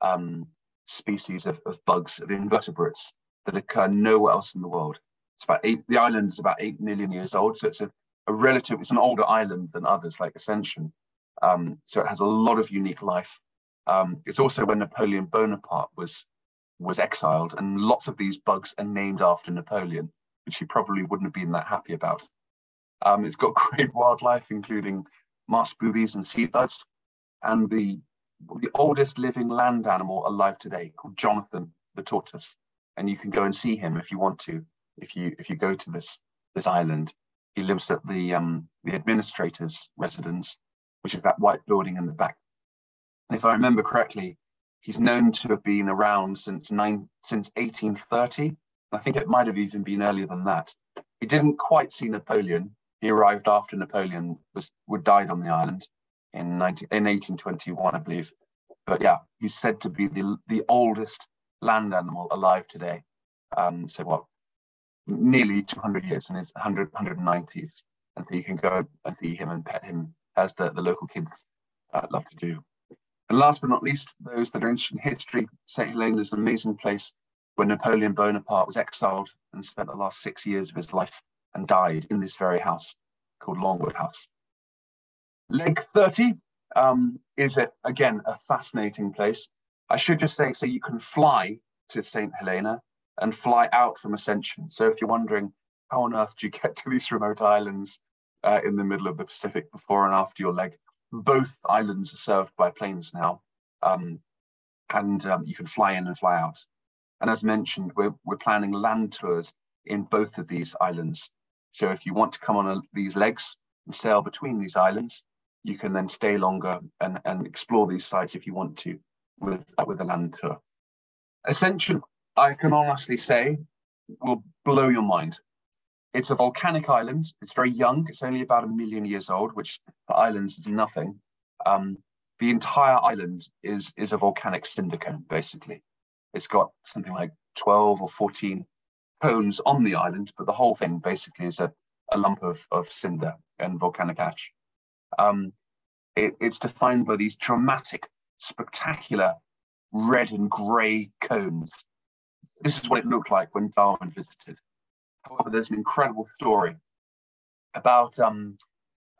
um, species of, of bugs, of invertebrates that occur nowhere else in the world. It's about eight, the island is about eight million years old, so it's a, a relative, it's an older island than others like Ascension. Um, so it has a lot of unique life. Um, it's also when Napoleon Bonaparte was was exiled, and lots of these bugs are named after Napoleon, which he probably wouldn't have been that happy about. Um, it's got great wildlife, including marsh boobies and seabirds, and the the oldest living land animal alive today, called Jonathan the tortoise. And you can go and see him if you want to, if you if you go to this this island. He lives at the um, the administrator's residence, which is that white building in the back. And if I remember correctly, he's known to have been around since nine since 1830. I think it might have even been earlier than that. He didn't quite see Napoleon. He arrived after Napoleon was would died on the island in 19, in 1821, I believe. But yeah, he's said to be the the oldest land animal alive today. Um, so what, nearly 200 years, and it's 100 190s, and so you can go and see him and pet him as the, the local kids uh, love to do. And last but not least, those that are interested in history, St. Helena is an amazing place where Napoleon Bonaparte was exiled and spent the last six years of his life and died in this very house called Longwood House. Leg 30 um, is, a, again, a fascinating place. I should just say, so you can fly to St. Helena and fly out from Ascension. So if you're wondering, how on earth do you get to these remote islands uh, in the middle of the Pacific before and after your leg? both islands are served by planes now, um, and um, you can fly in and fly out. And as mentioned, we're, we're planning land tours in both of these islands. So if you want to come on a, these legs and sail between these islands, you can then stay longer and, and explore these sites if you want to with, with a land tour. Ascension, I can honestly say, will blow your mind. It's a volcanic island. It's very young. It's only about a million years old, which for islands is nothing. Um, the entire island is is a volcanic cinder cone, basically. It's got something like 12 or 14 cones on the island, but the whole thing basically is a, a lump of, of cinder and volcanic ash. Um, it, it's defined by these dramatic, spectacular red and grey cones. This is what it looked like when Darwin visited. However, there's an incredible story about um,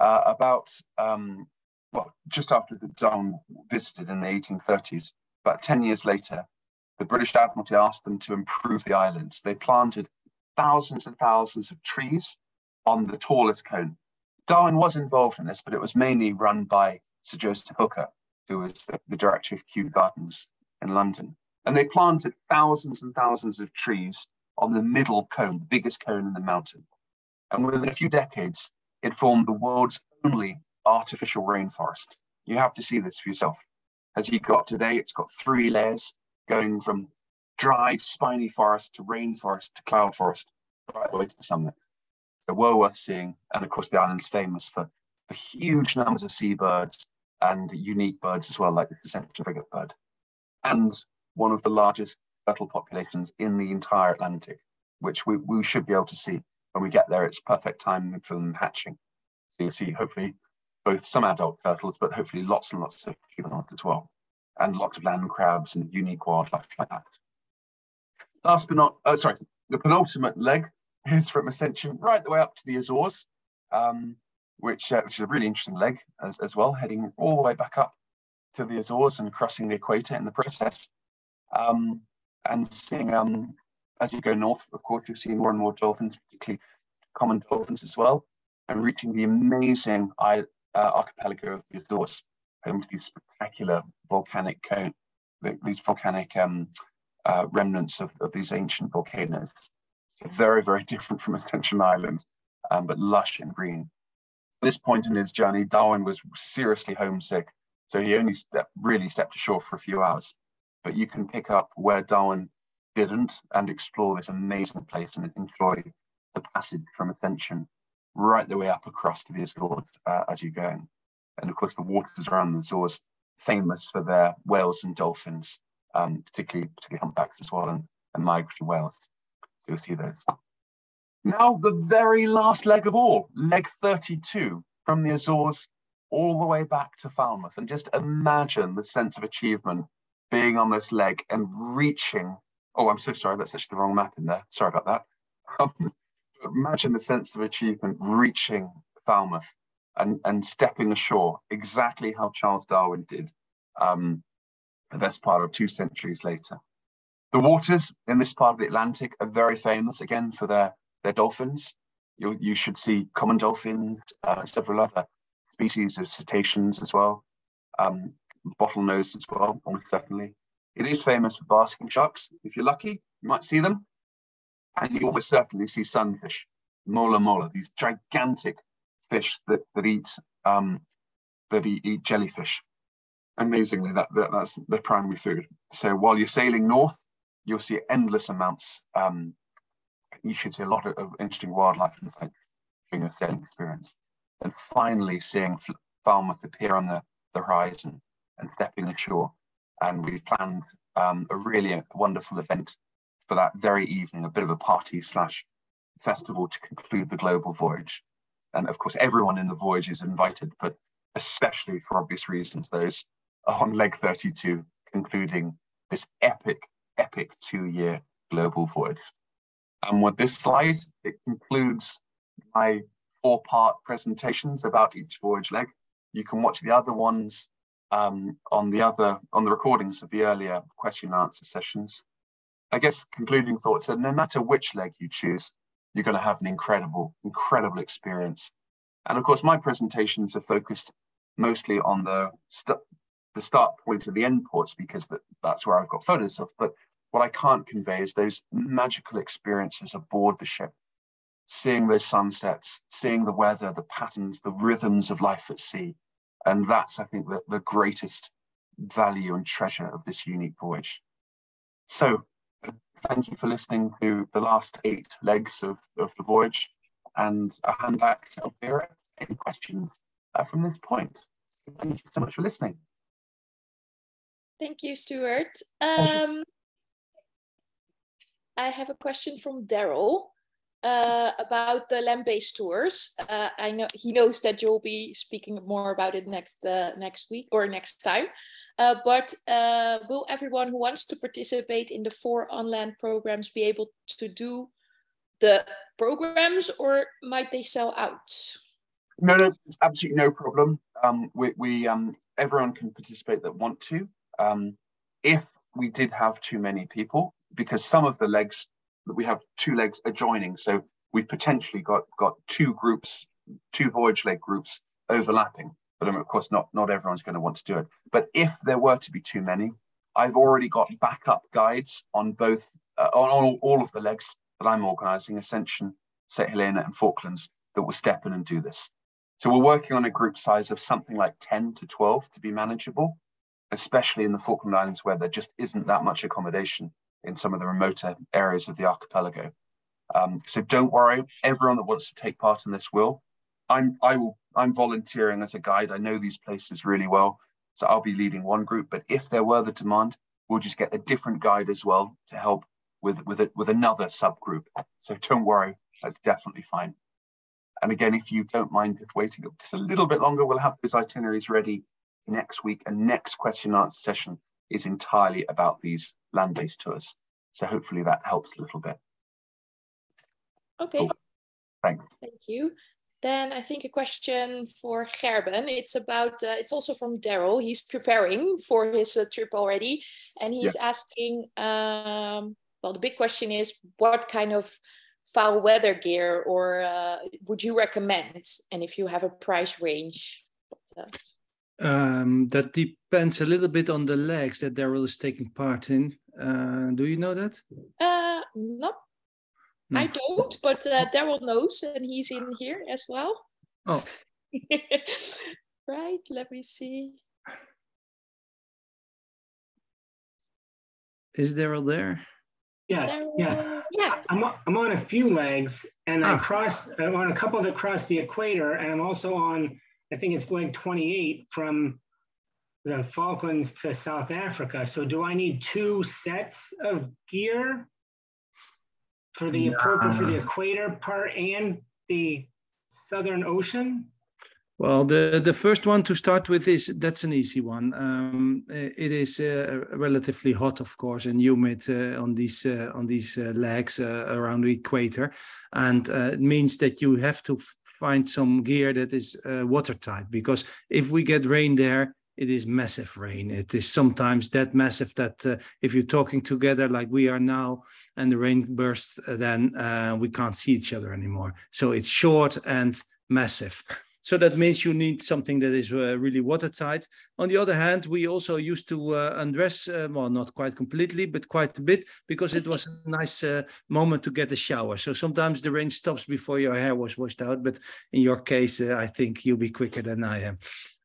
uh, about um, well, just after the Darwin visited in the 1830s, about 10 years later, the British Admiralty asked them to improve the islands. They planted thousands and thousands of trees on the tallest cone. Darwin was involved in this, but it was mainly run by Sir Joseph Hooker, who was the, the director of Kew Gardens in London. And they planted thousands and thousands of trees on the middle cone, the biggest cone in the mountain. And within a few decades, it formed the world's only artificial rainforest. You have to see this for yourself. As you got today, it's got three layers going from dry, spiny forest to rainforest to cloud forest, right the way to the summit. So well worth seeing. And of course, the island's famous for, for huge numbers of seabirds and unique birds as well, like the central frigate bird. And one of the largest turtle populations in the entire Atlantic, which we, we should be able to see when we get there. It's perfect time for them hatching. So you'll see hopefully both some adult turtles, but hopefully lots and lots of juveniles as well, and lots of land crabs and unique wildlife like that. Last but not, oh, sorry, the penultimate leg is from Ascension right the way up to the Azores, um, which, uh, which is a really interesting leg as, as well, heading all the way back up to the Azores and crossing the equator in the process. Um, and seeing um, as you go north, of course, you're seeing more and more dolphins, particularly common dolphins as well, and reaching the amazing uh, archipelago of the Azores, home to these spectacular volcanic cone, these volcanic um, uh, remnants of, of these ancient volcanoes. So very, very different from Ascension Island, um, but lush and green. At this point in his journey, Darwin was seriously homesick So he only really stepped ashore for a few hours. But you can pick up where Darwin didn't and explore this amazing place and enjoy the passage from Ascension right the way up across to the Azores uh, as you're going. And of course, the waters around the Azores famous for their whales and dolphins, um, particularly particularly humpbacks as well and, and migratory whales. So you'll see those. Now the very last leg of all, leg 32 from the Azores all the way back to Falmouth. And just imagine the sense of achievement being on this leg and reaching. Oh, I'm so sorry, that's actually the wrong map in there. Sorry about that. Um, imagine the sense of achievement reaching Falmouth and, and stepping ashore exactly how Charles Darwin did um, the best part of two centuries later. The waters in this part of the Atlantic are very famous again for their, their dolphins. You, you should see common dolphins, uh, several other species of cetaceans as well, um, bottlenose as well, almost certainly. It is famous for basking sharks. If you're lucky, you might see them. And you almost certainly see sunfish, mola mola, these gigantic fish that, that eat um, that eat, jellyfish. Amazingly, that, that that's their primary food. So while you're sailing north, you'll see endless amounts. Um, you should see a lot of, of interesting wildlife and things during a sailing experience. And finally, seeing Falmouth appear on the, the horizon and stepping ashore. And we've planned um, a really wonderful event for that very evening, a bit of a party slash festival to conclude the global voyage. And of course, everyone in the voyage is invited, but especially for obvious reasons, those on leg 32, concluding this epic, epic two year global voyage. And with this slide, it concludes my four part presentations about each voyage leg. You can watch the other ones um, on the other on the recordings of the earlier question and answer sessions. I guess concluding thoughts that no matter which leg you choose, you're going to have an incredible, incredible experience. And of course, my presentations are focused mostly on the, st the start point and the end ports because that, that's where I've got photos of. But what I can't convey is those magical experiences aboard the ship, seeing those sunsets, seeing the weather, the patterns, the rhythms of life at sea. And that's, I think, the, the greatest value and treasure of this unique voyage. So thank you for listening to the last eight legs of, of the voyage. And I'll hand back to Elvira. Any questions uh, from this point? Thank you so much for listening. Thank you, Stuart. Um, I have a question from Daryl uh, about the land-based tours. Uh, I know he knows that you'll be speaking more about it next uh, next week or next time. Uh, but uh, will everyone who wants to participate in the four on-land programs be able to do the programs, or might they sell out? No, no, it's absolutely no problem. Um, we, we um, everyone can participate that want to. Um, if we did have too many people, because some of the legs we have two legs adjoining. So we've potentially got got two groups, two voyage leg groups overlapping. But of course, not not everyone's going to want to do it. But if there were to be too many, I've already got backup guides on both uh, on, on all of the legs that I'm organising: Ascension, St Helena, and Falklands that will step in and do this. So we're working on a group size of something like 10 to 12 to be manageable, especially in the Falkland Islands where there just isn't that much accommodation in some of the remoter areas of the archipelago. Um, so don't worry, everyone that wants to take part in this will. I'm I will I'm volunteering as a guide. I know these places really well, so I'll be leading one group. But if there were the demand, we'll just get a different guide as well to help with with it with another subgroup. So don't worry, that's definitely fine. And again, if you don't mind waiting a little bit longer, we'll have those itineraries ready next week. And next question and answer session is entirely about these land-based tours. So hopefully that helps a little bit. Okay. Oh, thanks. Thank you. Then I think a question for Gerben. It's about, uh, it's also from Daryl. He's preparing for his uh, trip already. And he's yeah. asking, um, well, the big question is what kind of foul weather gear or uh, would you recommend? And if you have a price range. But, uh, um, that depends a little bit on the legs that Daryl is taking part in. Uh, do you know that? Uh, no. no. I don't, but uh, Daryl knows and he's in here as well. Oh. right, let me see. Is Daryl there? Yes, Daryl, yeah. yeah. I'm, I'm on a few legs and. I ah. cross, I'm on a couple that cross the equator and I'm also on I think it's leg 28 from the Falklands to South Africa. So do I need two sets of gear for the appropriate for the equator part and the Southern Ocean? Well, the the first one to start with is that's an easy one. Um, uh, it is uh, relatively hot, of course, and humid uh, on these uh, on these uh, legs uh, around the equator, and uh, it means that you have to find some gear that is uh, watertight. Because if we get rain there, it is massive rain. It is sometimes that massive that uh, if you're talking together like we are now, and the rain bursts, uh, then uh, we can't see each other anymore. So it's short and massive. So that means you need something that is uh, really watertight. On the other hand, we also used to uh, undress, uh, well, not quite completely, but quite a bit, because it was a nice uh, moment to get a shower. So sometimes the rain stops before your hair was washed out, but in your case, uh, I think you'll be quicker than I am.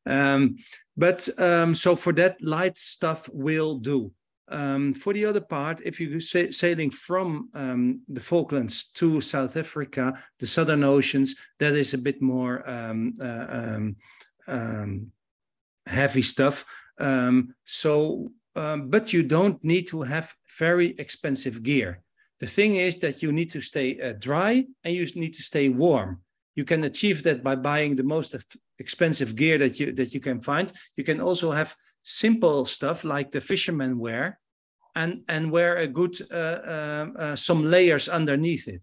Um, but um, so for that, light stuff will do. Um, for the other part, if you're sa- sailing from um, the Falklands to South Africa, the Southern Oceans, that is a bit more um, uh, um, um, heavy stuff. Um, so, but you don't need to have very expensive gear. The thing is that you need to stay uh, dry and you need to stay warm. You can achieve that by buying the most expensive gear that you that you can find. You can also have simple stuff like the fishermen wear and and wear a good uh, um, uh, some layers underneath it.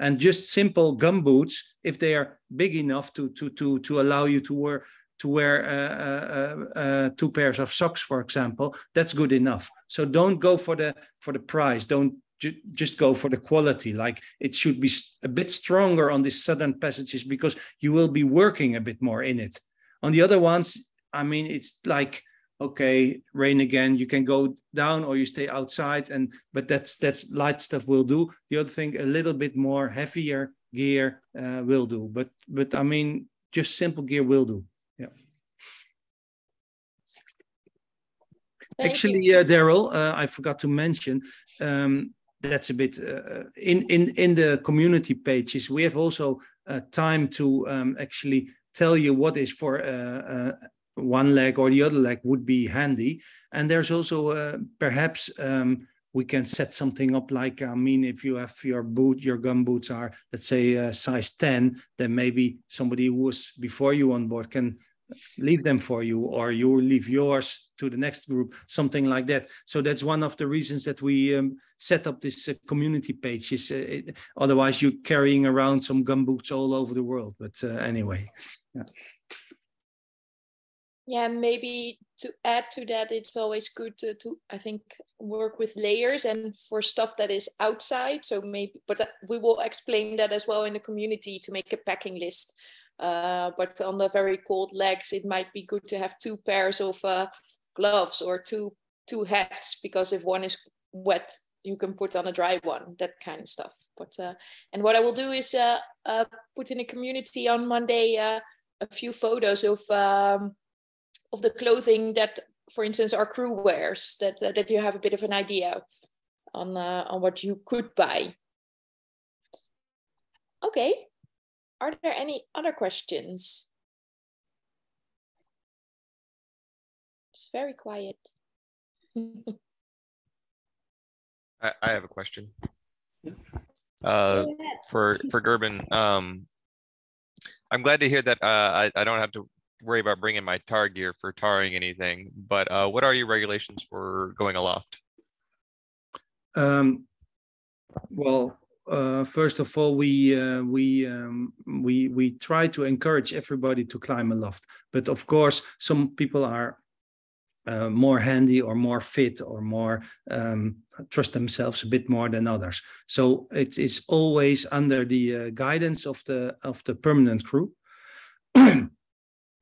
And just simple gum boots if they are big enough to to to to allow you to wear to wear uh, uh, uh, two pairs of socks for example that's good enough. So don't go for the for the price. Don't ju- just go for the quality. Like it should be a bit stronger on these southern passages because you will be working a bit more in it. On the other ones i mean it's like okay rain again you can go down or you stay outside and but that's that's light stuff will do. The other thing a little bit more heavier gear uh, will do but but i mean just simple gear will do. Yeah. Thank actually uh, daryl uh, i forgot to mention um, that's a bit uh, in in in the community pages we have also uh, time to um, actually tell you what is for uh, uh, one leg or the other leg would be handy. And there's also uh, perhaps um, we can set something up like i mean if you have your boot your gum boots are let's say uh, size 10 then maybe somebody who was before you on board can leave them for you or you leave yours to the next group something like that. So that's one of the reasons that we um, set up this uh, community page is uh, it, otherwise you're carrying around some gum boots all over the world. But uh, anyway yeah. Yeah, maybe to add to that, it's always good to, to I think work with layers and for stuff that is outside. So maybe, but that, we will explain that as well in the community to make a packing list. Uh, but on the very cold legs, it might be good to have two pairs of uh, gloves or two two hats because if one is wet, you can put on a dry one. That kind of stuff. But uh, and what I will do is uh, uh, put in a community on Monday uh, a few photos of. Um, of the clothing that, for instance, our crew wears, that uh, that you have a bit of an idea on uh, on what you could buy. Okay, are there any other questions? It's very quiet. I, I have a question. Uh, for, for Gerben, um, I'm glad to hear that, uh, I, I don't have to worry about bringing my tar gear for tarring anything, but, uh, what are your regulations for going aloft? Um, well, uh, first of all, we uh, we um, we we try to encourage everybody to climb aloft, but of course, some people are uh, more handy or more fit or more um, trust themselves a bit more than others. So it is always under the uh, guidance of the of the permanent crew.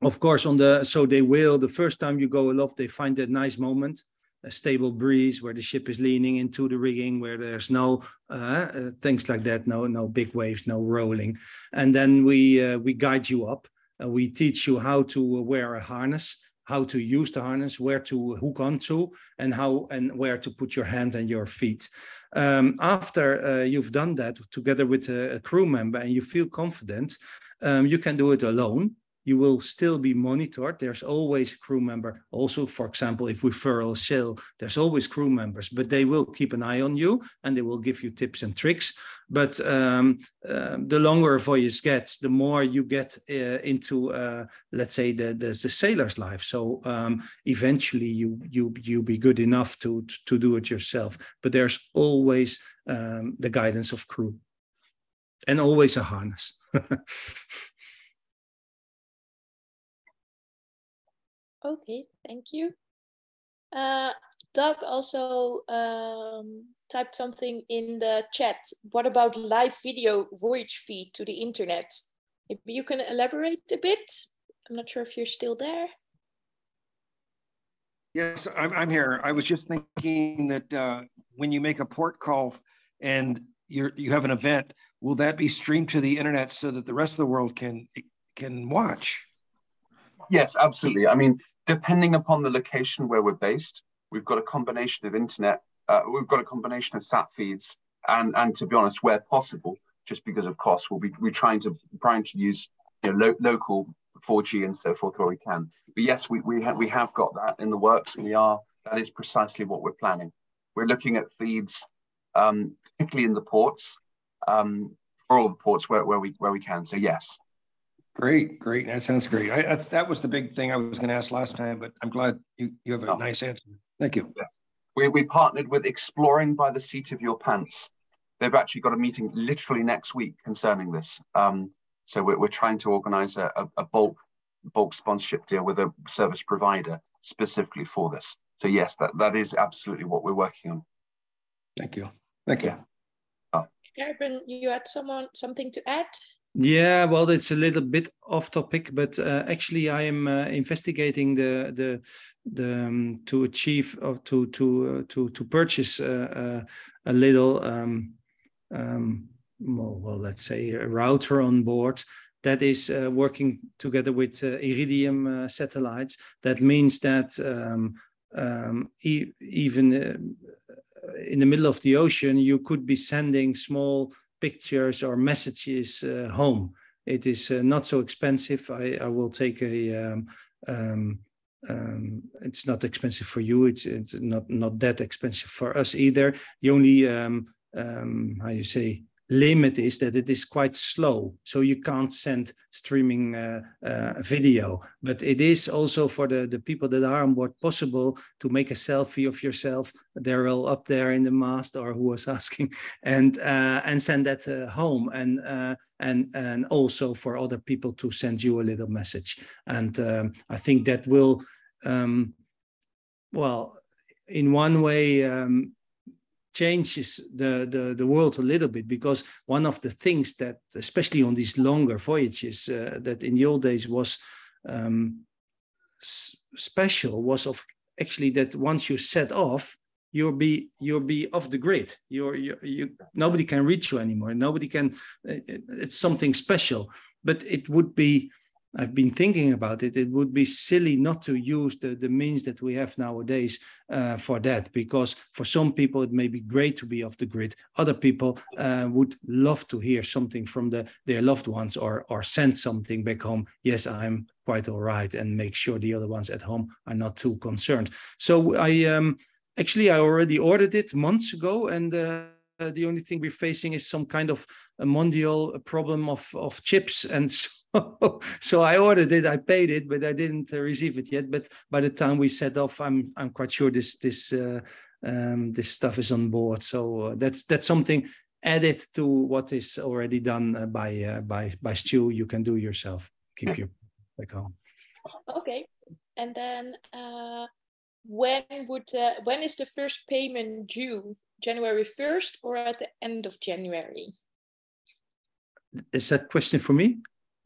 of course, on the so they will the first time you go aloft, they find that nice moment a stable breeze where the ship is leaning into the rigging where there's no uh, uh, things like that no no big waves no rolling and then we uh, we guide you up uh, we teach you how to wear a harness how to use the harness, where to hook onto, and how and where to put your hand and your feet. Um, after uh, you've done that together with a, a, crew member and you feel confident, um, you can do it alone you will still be monitored. There's always a crew member. Also, for example, if we furl a sail, there's always crew members, but they will keep an eye on you and they will give you tips and tricks. But um, uh, the longer a voyage gets, the more you get uh, into, uh, let's say, the, the, the sailor's life. So um, eventually, you you you be good enough to to do it yourself. But there's always um, the guidance of crew, and always a harness. Okay, thank you. Uh, Doug also um, typed something in the chat. What about live video voyage feed to the internet? Maybe you can elaborate a bit. I'm not sure if you're still there. Yes, I'm, I'm here. I was just thinking that uh, when you make a port call and you're, you have an event, will that be streamed to the internet so that the rest of the world can can watch? Yes, absolutely. I mean, depending upon the location where we're based, we've got a combination of internet, uh, we've got a combination of sat feeds, and and to be honest, where possible, just because of cost, we'll be we're trying to trying to use you know lo- local 4G and so forth where we can. But yes, we we have we have got that in the works, we are that is precisely what we're planning. We're looking at feeds, um, particularly in the ports, um, for all the ports where, where we where we can. So yes, Great, great. That sounds great. I, that's, that was the big thing I was going to ask last time, but I'm glad you, you have a oh. nice answer. Thank you. Yes. We, we partnered with Exploring by the Seat of Your Pants. They've actually got a meeting literally next week concerning this. Um, so we're, we're trying to organize a, a, a bulk bulk sponsorship deal with a service provider specifically for this. So yes, that, that is absolutely what we're working on. Thank you. Thank you. Yeah. Oh. you had someone something to add? Yeah, well, it's a little bit off topic, but uh, actually, I am uh, investigating the the the um, to achieve or to to uh, to to purchase uh, uh, a little um, um, well, well, let's say a router on board that is uh, working together with Iridium satellites. That means that um, um, e even in the middle of the ocean, you could be sending small pictures or messages uh, home. It is uh, not so expensive. I, I will take a. Um, um, um, it's not expensive for you. It's, it's not not that expensive for us either. The only um, um, how you say limit is that it is quite slow. So you can't send streaming uh, uh, video. But it is also for the, the people that are on board possible to make a selfie of yourself they're all up there in the mast or who was asking and uh, and send that uh, home. And uh, and and also for other people to send you a little message. And um, i think that will um, well in one way um, changes the, the, the world a little bit because one of the things that, especially on these longer voyages, uh, that in the old days was um, special was of actually that once you set off, you'll be you'll be off the grid. You're you, you nobody can reach you anymore. Nobody can. It, it's something special, but it would be I've been thinking about it. It would be silly not to use the, the means that we have nowadays uh, for that, because for some people it may be great to be off the grid. Other people uh, would love to hear something from the, their loved ones or or send something back home. Yes, I'm quite all right, and make sure the other ones at home are not too concerned. So I um, actually I already ordered it months ago, and. Uh, the only thing we're facing is some kind of a mondial problem of, of chips and so so I ordered it, I paid it, but I didn't uh, receive it yet. But by the time we set off, I'm I'm quite sure this this uh, um, this stuff is on board. So uh, that's that's something added to what is already done uh, by uh, by by Stu. You can do yourself. Keep your back home. Okay, and then uh, when would when is the first payment due? January first or at the end of January? Is that question for me?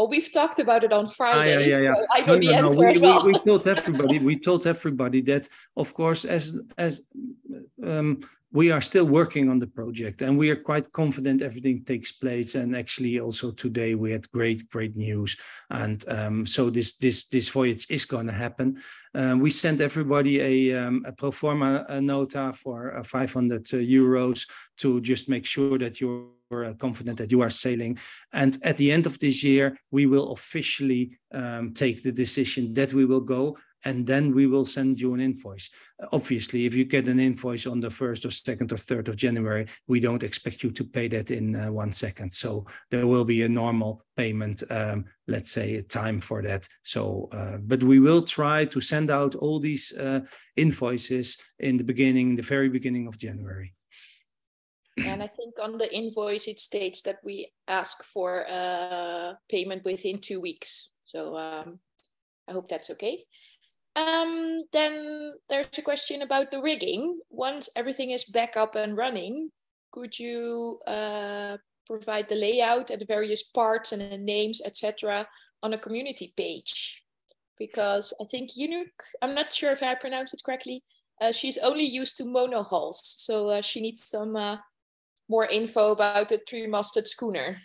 well, we've talked about it on Friday. Ah, yeah, yeah, yeah. So I know no, the no, answer. No. We, well. we, we, told everybody. We told everybody that, of course, as as um, we are still working on the project and we are quite confident everything takes place and actually also today we had great great news and um, so this this this voyage is going to happen uh, we sent everybody a, um, a pro forma a nota for uh, 500 uh, euros to just make sure that you're uh, confident that you are sailing. And at the end of this year, we will officially um, take the decision that we will go and then we will send you an invoice. Obviously, if you get an invoice on the 1st or 2nd or 3rd of January, we don't expect you to pay that in uh, one second. So there will be a normal payment, um, let's say, a time for that. So, uh, but we will try to send out all these uh, invoices in the beginning, the very beginning of January. And I think on the invoice, it states that we ask for a payment within two weeks. So um, I hope that's okay. Um, then there's a question about the rigging. Once everything is back up and running, could you uh, provide the layout and the various parts and the names, etc., on a community page? Because I think Yunuk, I'm not sure if I pronounced it correctly, uh, she's only used to mono hulls, so uh, she needs some uh, more info about the three-masted schooner.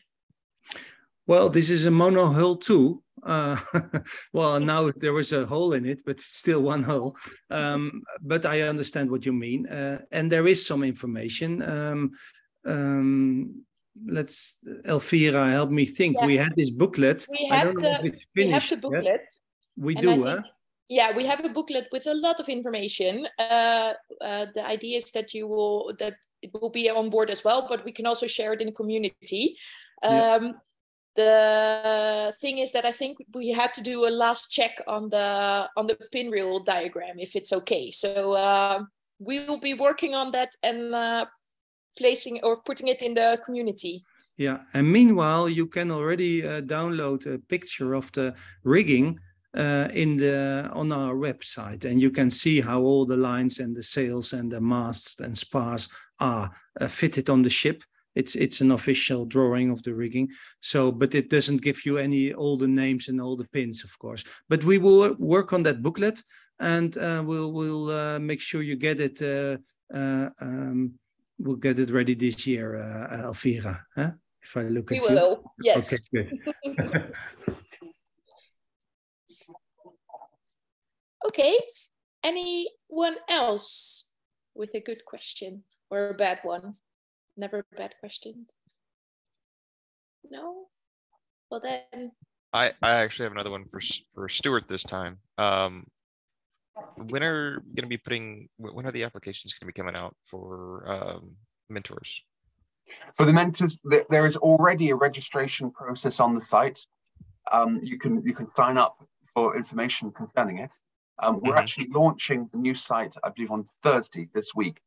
Well, this is a mono hull too, uh, well, now there was a hole in it, but still one hole. Um, but I understand what you mean, uh, and there is some information. Um, um, let's Elvira help me think. Yeah. We had this booklet. We have, the, we have the booklet. Yet. We do, think, huh? Yeah, we have a booklet with a lot of information. Uh, uh, the idea is that you will that it will be on board as well, but we can also share it in the community. Um, yeah the thing is that I think we had to do a last check on the on the pinrail diagram if it's okay. So uh, we will be working on that and uh, placing or putting it in the community. Yeah, and meanwhile you can already uh, download a picture of the rigging uh, in the on our website, and you can see how all the lines and the sails and the masts and spars are uh, fitted on the ship it's it's an official drawing of the rigging. So, but it doesn't give you any all the names and all the pins, of course. But we will work on that booklet, and uh, we'll we'll uh, make sure you get it. Uh, uh um, we'll get it ready this year, uh, Elvira. Huh? If I look we at will. you. will. Yes. Okay, good. okay. Anyone else with a good question or a bad one? never a bad question. No? Well then. I, I actually have another one for for Stuart this time. Um, when are going to be putting? When are the applications going to be coming out for um, mentors? For the mentors, there is already a registration process on the site. Um, you can you can sign up for information concerning it. Um, we're mm -hmm. actually launching the new site, I believe, on Thursday this week.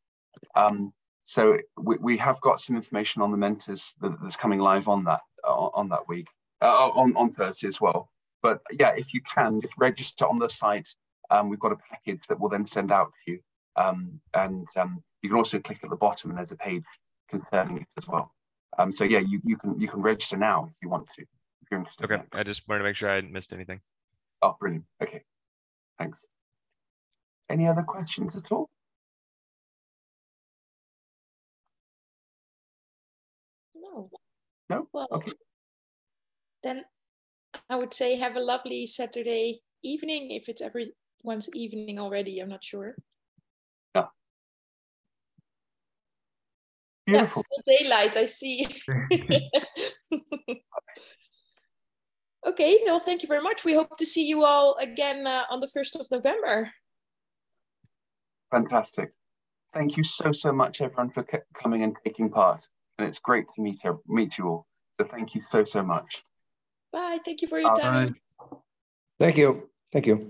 Um, so we, we have got some information on the mentors that, that's coming live on that uh, on that week uh, on on Thursday as well. But yeah, if you can just register on the site, um, we've got a package that we'll then send out to you, um, and um, you can also click at the bottom and there's a page concerning it as well. Um, so yeah, you you can you can register now if you want to. If you're interested. Okay, I just wanted to make sure I hadn't missed anything. Oh, brilliant. Okay, thanks. Any other questions at all? No. No? Well, okay. Then I would say have a lovely Saturday evening if it's everyone's evening already. I'm not sure. Yeah. Beautiful. Yeah, daylight, I see. okay, well, thank you very much. We hope to see you all again uh, on the 1st of November. Fantastic. Thank you so, so much, everyone, for coming and taking part and it's great to meet you, meet you all. So thank you so, so much. Bye. Thank you for your Bye. time. Thank you. Thank you.